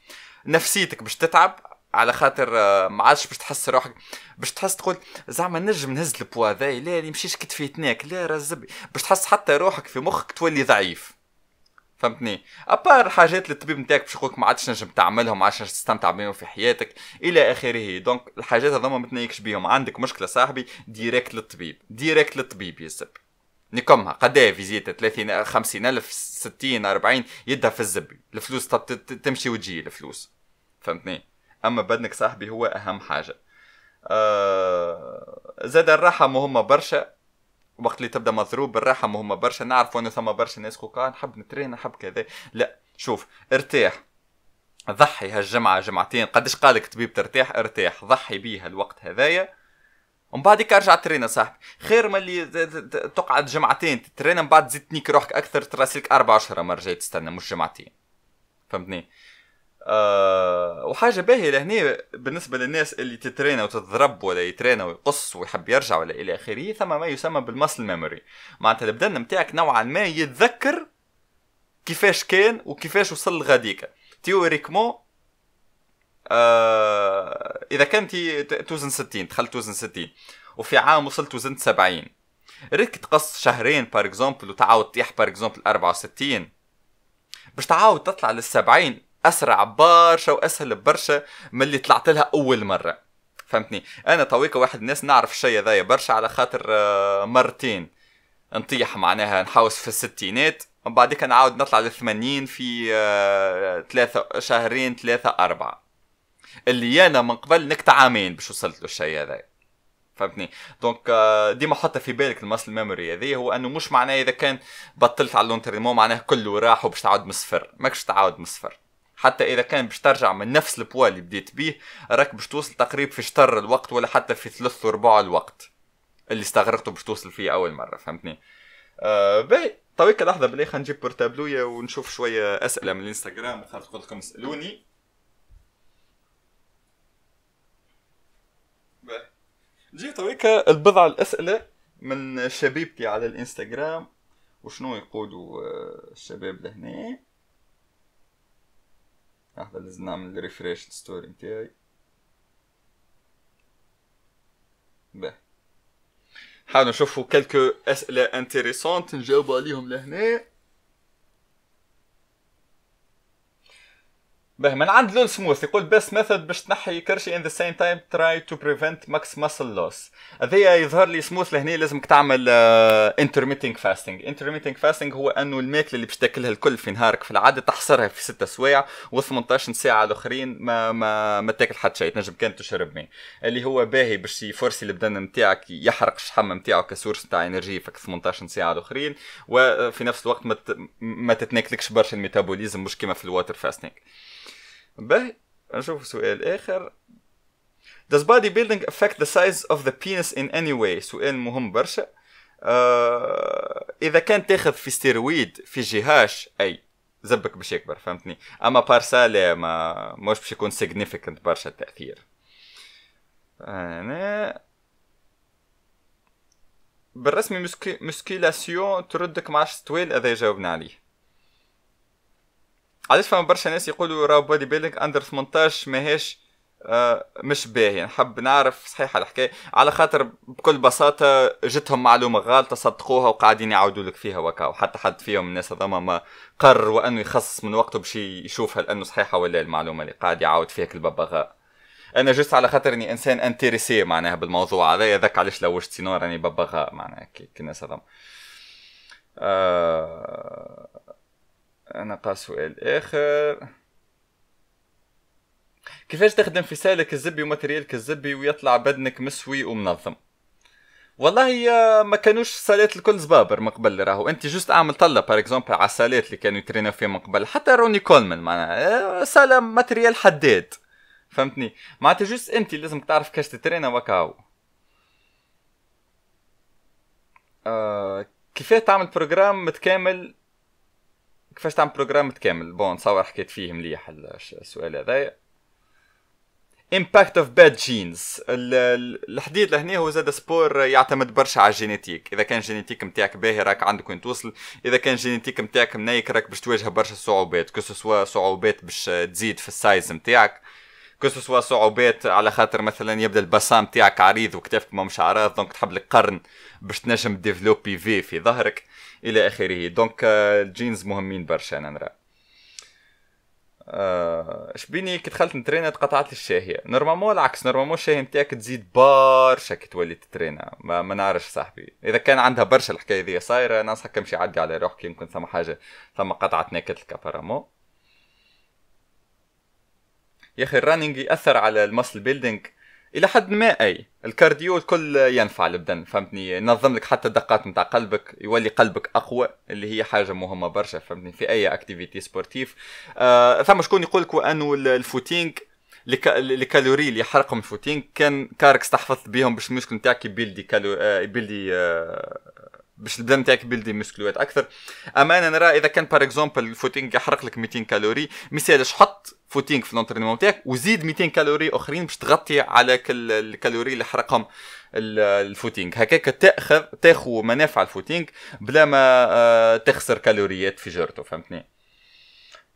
Speaker 1: نفسيتك باش تتعب على خاطر آه، ما عادش باش تحس روحك. باش تحس تقول زعما نجم نهز البوا ذاي لا اللي مشيش كتفي تناك لا رزبي باش تحس حتى روحك في مخك تولي ضعيف. فهمتني؟ à part حاجات اللي الطبيب نتاعك باش يقولك ما عادش نجم تعملهم ما عادش تستمتع بهم في حياتك إلى آخره. donc الحاجات هذوما ما تنيكش بيهم. عندك مشكلة صاحبي direct للطبيب direct للطبيب يسب نكمها. قد فيزيتا 30 50 ألف 60 40 يدها في الزبي الفلوس تمشي وتجي الفلوس. فهمتني؟ أما بدنك صاحبي هو أهم حاجة. آه زاد الراحه مهمه برشا. وقت اللي تبدأ مضروب بالراحه مهمه برشا. نعرف إنه ثم برشا ناس خوكا نحب نترين نحب كذا. لا شوف ارتاح. ضحي هالجمعة جمعتين. قديش قالك تبيب ترتاح؟ ارتاح. ضحي بيها الوقت هذايا. ومن بعد ارجع ترين صاحبي. خير من اللي تقعد جمعتين. تترين من بعد تزيد تنيك روحك أكثر تراسلك أربع اشهر مرة جاي تستنى مش جمعتين. فهمتني؟ أه وحاجة باهية لهنا بالنسبة للناس اللي تترينا وتضرب ولا يترينا ويقص ويحب يرجع ولا إلى آخره ثم ما يسمى بال muscle memory معناتها البدن نتاعك نوعا ما يتذكر كيفاش كان وكيفاش وصل لغاديك. théoriquement آه إذا كنت توزن 60 دخلت توزن 60 وفي عام وصلت وزنت 70 ريك تقص شهرين par exemple وتعاود تطيح par exemple 64 باش تعاود تطلع لل 70 أسرع برشا وأسهل برشا من اللي طلعت لها أول مرة. فهمتني؟ أنا تويكا واحد الناس نعرف الشيء هذايا برشا على خاطر آه، مرتين. نطيح معناها نحوس في الستينات ومن بعديك نعاود نطلع للثمانين في آه، ثلاثة شهرين ثلاثة أربعة. اللي أنا من قبل نكت عامين باش وصلت له الشيء هذا فهمتني؟ donc آه، ديما حط في بالك ال muscle memory هذه هو أنه مش معناه إذا كان بطلت على ال entraînement معناه كله راح وباش تعاود من الصفر ماكش تعاود من الصفر حتى إذا كان باش ترجع من نفس البوا اللي بديت بيه راك باش توصل تقريبا في شطر الوقت ولا حتى في ثلث وربع الوقت اللي استغرقته باش توصل فيه أول مرة فهمتني؟ آه باهي. طويك لحظة بلي خلينا نجيب portable ويا ونشوف شوية أسئلة من الإنستغرام. خلينا نقول لكم اسألوني. نجيب طويك البضع الأسئلة من شبيبتي على الإنستغرام. وشنو يقولوا آه، الشباب لهنا؟ لحظة لازم نعمل refresh ال story نتاعي باهي حاولوا نشوفوا quelques أسئلة intéressantes نجاوبوا عليهم لهنا باهي من عند لول سموث يقول best method باش تنحي كرشي in the same time try to prevent max muscle loss هذايا يظهر لي سموث لهنا لازمك تعمل intermittent fasting intermittent fasting هو أنه الماكلة اللي باش تاكلها الكل في نهارك في العادة تحصرها في 6 سوايع و18 ساعة الأخرين ما ما ما تاكل حتى شيء. تنجم كان تشرب ماء اللي هو باهي باش يفرسي البدن نتاعك يحرق الشحم نتاعو ك source نتاع énergie فك 18 ساعة الأخرين وفي نفس الوقت ما ما تتناكلكش برشا ال métabolisme مش كيما في ال water fasting باهي نشوف سؤال آخر. Does bodybuilding affect the size of the penis in any way؟ سؤال مهم برشا. آه إذا كان تاخذ في ستيرويد في جهاش أي زبك باش يكبر فهمتني؟ أما بارسا ما مش باش يكون significant برشا التأثير. أنا بالرسمي مسكيلاسيون تردك مع طويل هذا جاوبنا عليه. علاش فما برشا ناس يقولوا راهو bodybuilding under 18 ماهيش آه مش باهي. نحب نعرف صحيحة الحكاية. على خاطر بكل بساطة جتهم معلومة غالطة صدقوها وقاعدين يعاودوا لك فيها وكاو. وحتى حد فيهم الناس هذوما ما قرر وأنه يخصص من وقته باش يشوفها لأنه صحيحة ولا المعلومة اللي قاعد يعاود فيها الببغاء أنا juste على خاطر إني إنسان intéressé معناها بالموضوع هذا. ذاك علاش لوجت sinon راني ببغاء معناها كي الناس هذوما. آه قا سؤال آخر. كيفاش تخدم في salle كالزبي و matériel كالزبي ويطلع بدنك مسوي ومنظم؟ والله ما كانوش سالات الكل زبابر من قبل راهو. أنت juste أعمل طلة par exemple على السالات اللي كانوا يترينوا فيها من قبل. حتى روني كولمان معناها سالة matériel حداد. فهمتني؟ معناتها juste أنت لازم تعرف كيفاش تترينا وكاو آه كيفاش تعمل programme متكامل كيفاش تعمل programme كامل؟ bon نصور حكيت فيه مليح السؤال هذا. impact of bad genes الحديد لهنا هو زاد sport يعتمد برشا على ال génétique. إذا كان génétique نتاعك باهي راك عندك وين توصل. إذا كان génétique نتاعك منيك راك باش تواجه برشا صعوبات. que ce soit صعوبات باش تزيد في ال size نتاعك que ce soit صعوبات على خاطر مثلا يبدأ ال bassin نتاعك عريض وكتافك ما مش عراض donc تحب لك قرن باش تنجم développer في في ظهرك. إلى آخره. donc ال genes مهمين برشا أنا نرى. آه شبيني كي دخلت نترينا تقطعت الشاهية normalement العكس normalement الشاهية نتاعك تزيد برشا كي تولي تترينا. ما, ما نعرفش صاحبي. إذا كان عندها برشا الحكاية ذي صايرة ننصحك امشي عدي على روحك يمكن ثم حاجة ثم قطعة ناكلتك apparemment يا أخي ال running يأثر على ال muscle building إلى حد ما أي. ال cardio الكل ينفع للبدن فهمتني؟ ينظم لك حتى الدقات نتاع قلبك يولي قلبك أقوى اللي هي حاجة مهمة برشا فهمتني؟ في أي activité sportive آه ثم شكون يقول لك انه ال footing ال calories اللي يحرقهم ال footing كان كارك استحفظ بهم باش ال muscle نتاعك يبيلدي كالو آه يبيلدي آه باش البدن نتاعك يبيلدي مسكلوات أكثر. اما أنا نرى إذا كان par exemple ال footing يحرق لك 200 calories مسالش حط footing في ال entraînement نتاعك وزيد 200 calories أخرين باش تغطي على كل ال calories اللي حرقهم ال footing. هكاك تاخذ تاخذ منافع ال footing بلا ما آه، تخسر كالوريات في جرته فهمتني؟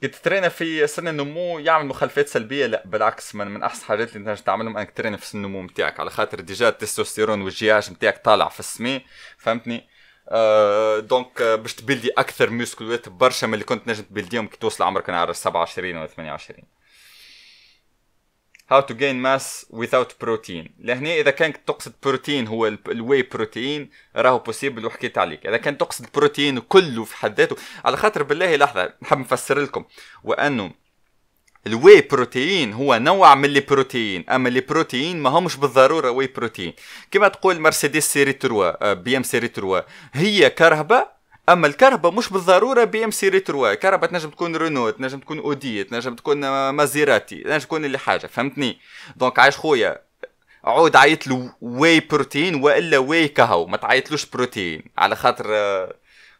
Speaker 1: كي تترينا في سن النمو يعمل مخالفات سلبية؟ لا بالعكس من, من أحسن الحاجات اللي تنجم تعملهم أنك ترينا في سن النمو نتاعك على خاطر déjà التستوستيرون وال GH نتاعك طالع في السماء فهمتني؟ آه donc آه باش تبلدي أكثر موسكلوات برشا من اللي كنت نجم تبلديهم كي توصل عمرك نعرف 27 ولا 28 how to gain mass without protein. لهنا إذا كانت تقصد بروتين هو ال whey protein راهو possible وحكيت عليك. إذا كان تقصد بروتين كله في حد ذاته على خاطر بالله لحظة نحب نفسر لكم. وأنه ال whey protein هو نوع من البروتين أما البروتين ما همش بالضرورة whey protein كما تقول مرسيدس série 3 بي إم série 3 هي كرهبة أما الكرهبة مش بالضرورة بي إم série 3 الكرهبة تنجم تكون رينو تنجم تكون اودي تنجم تكون مازيراتي تنجم تكون اللي حاجة فهمتني؟ donc عايش خويا عود عيط له whey protein وإلا whey كهو ما تعيطلوش بروتين على خاطر آه،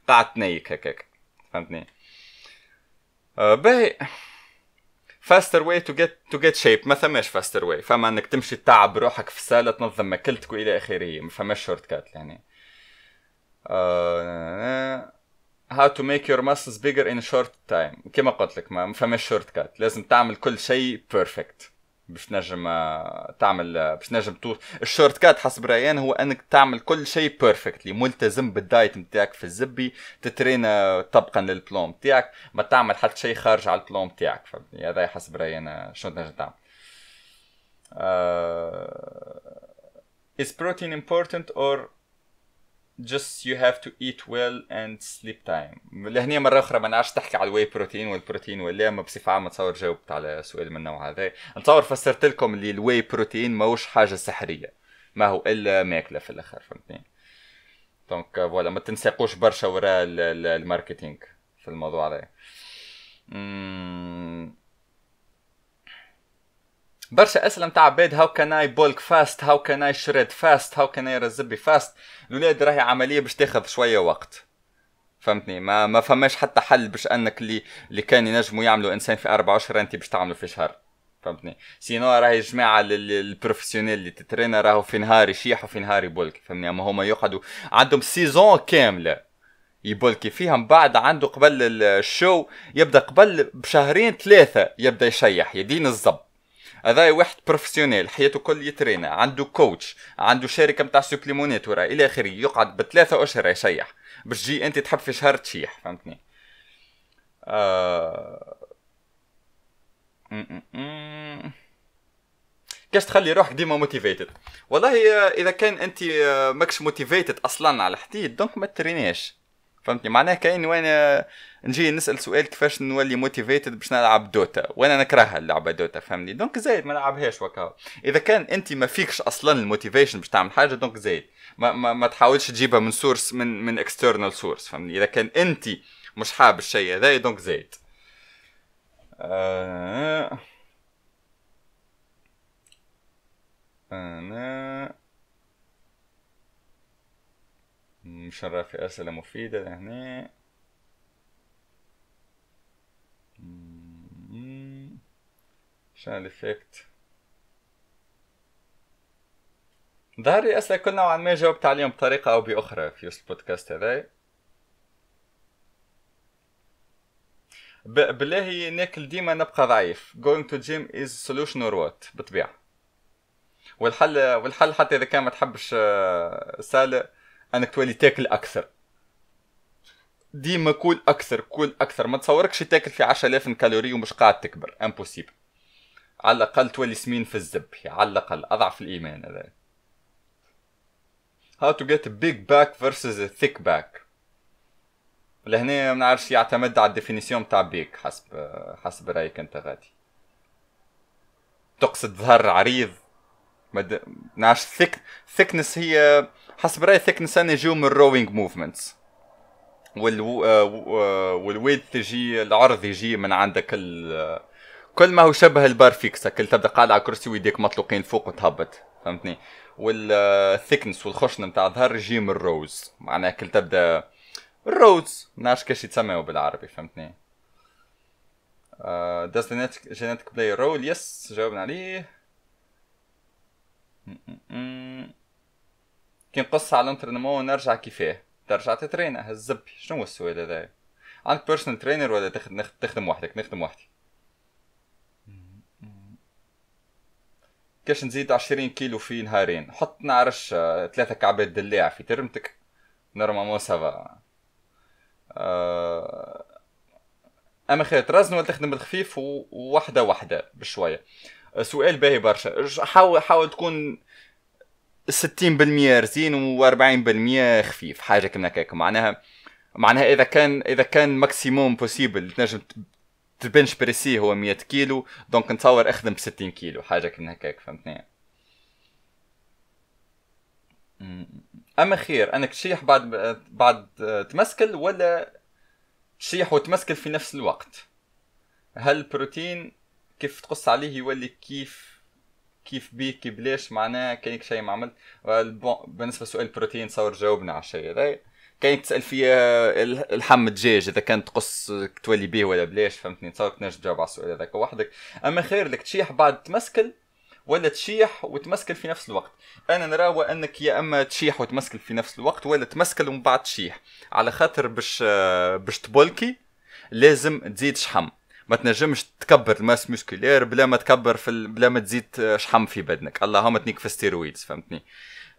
Speaker 1: قاعد تنيك هكاك فهمتني؟ آه، باهي. faster way to get to get shape ما ثماش faster way فما إنك تمشي تعب روحك في السالة تنظم ماكلتك وإلى آخره. ما فماش shortcut يعني to make your muscles bigger in a short time. كما قلت لك ما فماش shortcut لازم تعمل كل شيء perfect باش تنجم آه، تعمل آه، باش تنجم تو ال shortcut حسب ريان هو أنك تعمل كل شيء perfectly ملتزم بال diet نتاعك في الزبي تترينا طبقا لل plan نتاعك ما تعمل حتى شيء خارج على ال plan نتاعك. فهمتني؟ هذا حسب ريان شنو تنجم تعمل. uh, is protein important or just you have to eat well and sleep time. لهني مرة أخرى ما نعرفش تحكي على ال whey protein وال protéine ولا ما بصفة عامة تصور جاوبت على سؤال من النوع هذا. نتصور فسرت لكم اللي ال whey protein ماهوش حاجة سحرية. ما هو إلا ماكلة في الآخر فهمتني؟ donc voilà ما تنساقوش برشا وراء ال marketing في الموضوع هذا. برشا أسئلة نتاع عباد. how can I bulk fast how can I shred fast how can I رزبي fast الاولاد راهي عملية باش تاخذ شوية وقت. فهمتني؟ ما ما فماش حتى حل باش أنك اللي اللي كان ينجموا يعملوا إنسان في أربع اشهر أنت باش تعمله في شهر. فهمتني؟ sinon راهي جماعة ال professionnel اللي تترينا راهو في نهار يشيح وفي نهار ي bulk. فهمني أما هما يقعدوا عندهم saison كاملة ي bulki فيها. من بعد عنده قبل ال show يبدأ قبل بشهرين ثلاثة يبدأ يشيح. يدين الزب. هذا واحد professionnel حياته كل يترينا عنده coach عنده شركة نتاع suppléments ورا إلى آخره يقعد بثلاثة أشهر يشيح باش تجي أنت تحب في شهر تشيح فهمتني؟ آه... كاش تخلي روحك ديما motivated والله إذا كان أنت ماكش motivated أصلا على حديد donc ما ترينيش فهمتني؟ معناها كاين وين نجي نسأل سؤال كيفاش نولي motivated باش نلعب Dota؟ وأنا نكرهها اللعبة دوتا فهمني؟ donc زايد ما نلعبهاش وكا. إذا كان أنت ما فيكش أصلا ال motivation باش تعمل حاجة donc زايد ما, ما, ما تحاولش تجيبها من source من من external source فهمني؟ إذا كان أنت مش حاب الشيء هذا donc زايد. آه... أنا مشرف في اسئله مفيدة لهنا شنو ال effect ظهري اسئله كل نوعا ما جاوبت عليهم بطريقه أو باخرى في وسط البودكاست هذا بالله ناكل ديما نبقى ضعيف going to gym is solution or what? بالطبيعه والحل والحل حتى اذا كان ما تحبش سالة انك تولي تاكل أكثر ديما كل أكثر كل أكثر. ما تصوركش تاكل في 10000 calories ومش قاعد تكبر. impossible على الأقل تولي سمين في الزب على الأقل. أضعف الإيمان هذا. How to get a big back versus a thick back. لهنا ما نعرفش يعتمد على ال définition تاع big حسب حسب رأيك أنت غادي. تقصد ظهر عريض. مد... نعرفش. thick thickness هي حسب رأيي thickness أنا يجيو من ال rowing movements وال وال width يجي العرض يجي من عندك ال... كل ما هو شبه ال barre fixe كل تبدأ قاعد على كرسي ويديك مطلوقين فوق وتهبط فهمتني؟ وال thickness والخشن نتاع الظهر يجي من ال rows. معناها كل تبدأ ال rows. نعرفش كيفاش يتسموا بالعربي فهمتني؟ uh, does a role? Yes جاوبنا عليه. كي نقص على ال entraînement نرجع كيفاه. ترجع تترين هالزبي شنو هو السؤال هذا؟ عندك personal trainer ولا تخدم تخدم وحدك نخدم وحدي. كاش نزيد عشرين كيلو في نهارين. حط نعرش ثلاثة كعبات دلاع في ترمتك. normalement ça va. أه أما خير ترزن ولا تخدم الخفيف ووحدة وحدة بشوية. سؤال باهي برشا. حاول حاول تكون 60% رزين و40% خفيف حاجة كما هكاك. معناها معناها إذا كان إذا كان maximum possible تنجم ت bench pressi هو 100 كيلو donc نتصور أخدم ب 60 كيلو حاجة كما هكاك فهمتني؟ أما خير أنك تشيح بعد بعد تمسكل ولا تشيح وتمسكل في نفس الوقت؟ هل البروتين كيف تقص عليه يولي كيف كيف بيك بلاش معناه كاين شيء ما عملت؟ بالنسبة لسؤال البروتين تصور جاوبنا على الشيء هذا. كاين تسأل فيها اللحم الدجاج إذا كان تقص تولي به ولا بلاش فهمتني؟ تصور تنجم تجاوب على السؤال هذاك وحدك. أما خير لك تشيح بعد تمسكل ولا تشيح وتمسكل في نفس الوقت. أنا نرى أنك يا أما تشيح وتمسكل في نفس الوقت ولا تمسكل ومن بعد تشيح. على خاطر باش باش ت bulki لازم تزيد شحم. ما تنجمش تكبر ال masse musculaire بلا ما تكبر في ال... بلا ما تزيد شحم في بدنك. اللهم تنيك في steroids فهمتني؟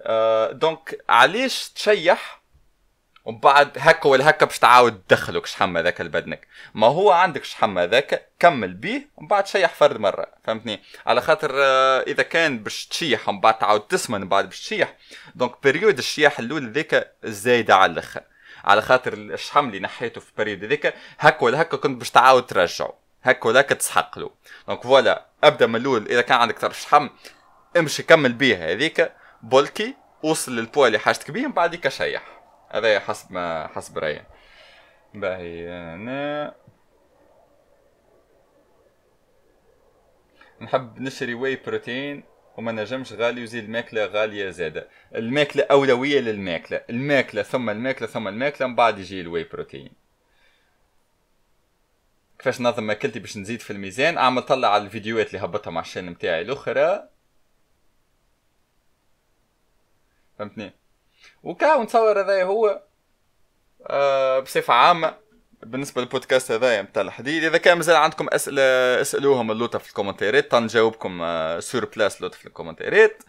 Speaker 1: آه donc علاش تشيح؟ ومن بعد هكا ولا هكا باش تعاود تدخلك شحم هذاك لبدنك. ما هو عندك شحم هذاك كمل بيه ومن بعد شيح فرد مرة فهمتني؟ على خاطر آه إذا كان باش تشيح ومن بعد تعاود تسمن من بعد باش تشيح donc période الشياح الأول ذيك زايده على الأخر. على خاطر الشحم اللي نحيته في ال période هذيك هكا ولا هكا كنت باش تعاود ترجعه هكا ولا تسحق له donc voilà أبدأ من الأول إذا كان عندك طرف شحم امشي كمل بيها هذيك bulk ي وصل لل poids اللي حاجتك بيه من بعديك شيح. هذا حسب ما حسب رأيي. باهي أنا نحب نشري whey protein وما نجمش غالي وزيد الماكلة غالية زادة الماكلة أولوية للماكلة. الماكلة ثم الماكلة ثم الماكلة من بعد يجي ال whey protein. كيفاش نظم ماكلتي باش نزيد في الميزان؟ أعمل طلع على الفيديوهات اللي هبطها مع ال chaîne نتاعي الأخرى. فهمتني؟ وكاو نتصور هذا هو آه بصفة عامة. بالنسبة للبودكاست هذايا متاع الحديد. إذا كان مازال عندكم أسئلة اسألوهم اللوطة في الكومنتيرات تنجاوبكم سور بلاس لوطة في الكومنتيرات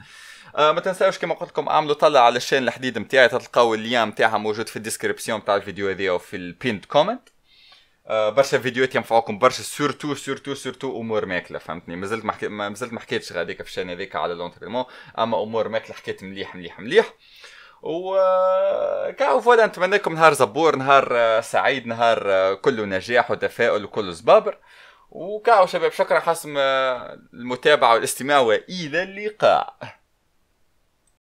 Speaker 1: آه ما تنساوش كما قلت لكم اعملوا طلع على ال chaîne الحديد نتاعي تلقاو ال lien نتاعها موجود في ال description نتاع الفيديو هذايا وفي ال pinned comment آه برشا فيديوهات ينفعوكم برشا surtout surtout surtout أمور ماكلة فهمتني؟ مازلت ما ما حكيتش غاديك في ال chaîne هذيك على l'entraînement أما أمور ماكلة حكيت مليح مليح مليح. و كاو فوالا نتمنى لكم نهار زبور نهار آه، سعيد نهار آه، كله نجاح وتفاؤل وكله زبابر وكاو شباب شكرا حسم آه، المتابعة والاستماع وإلى اللقاء.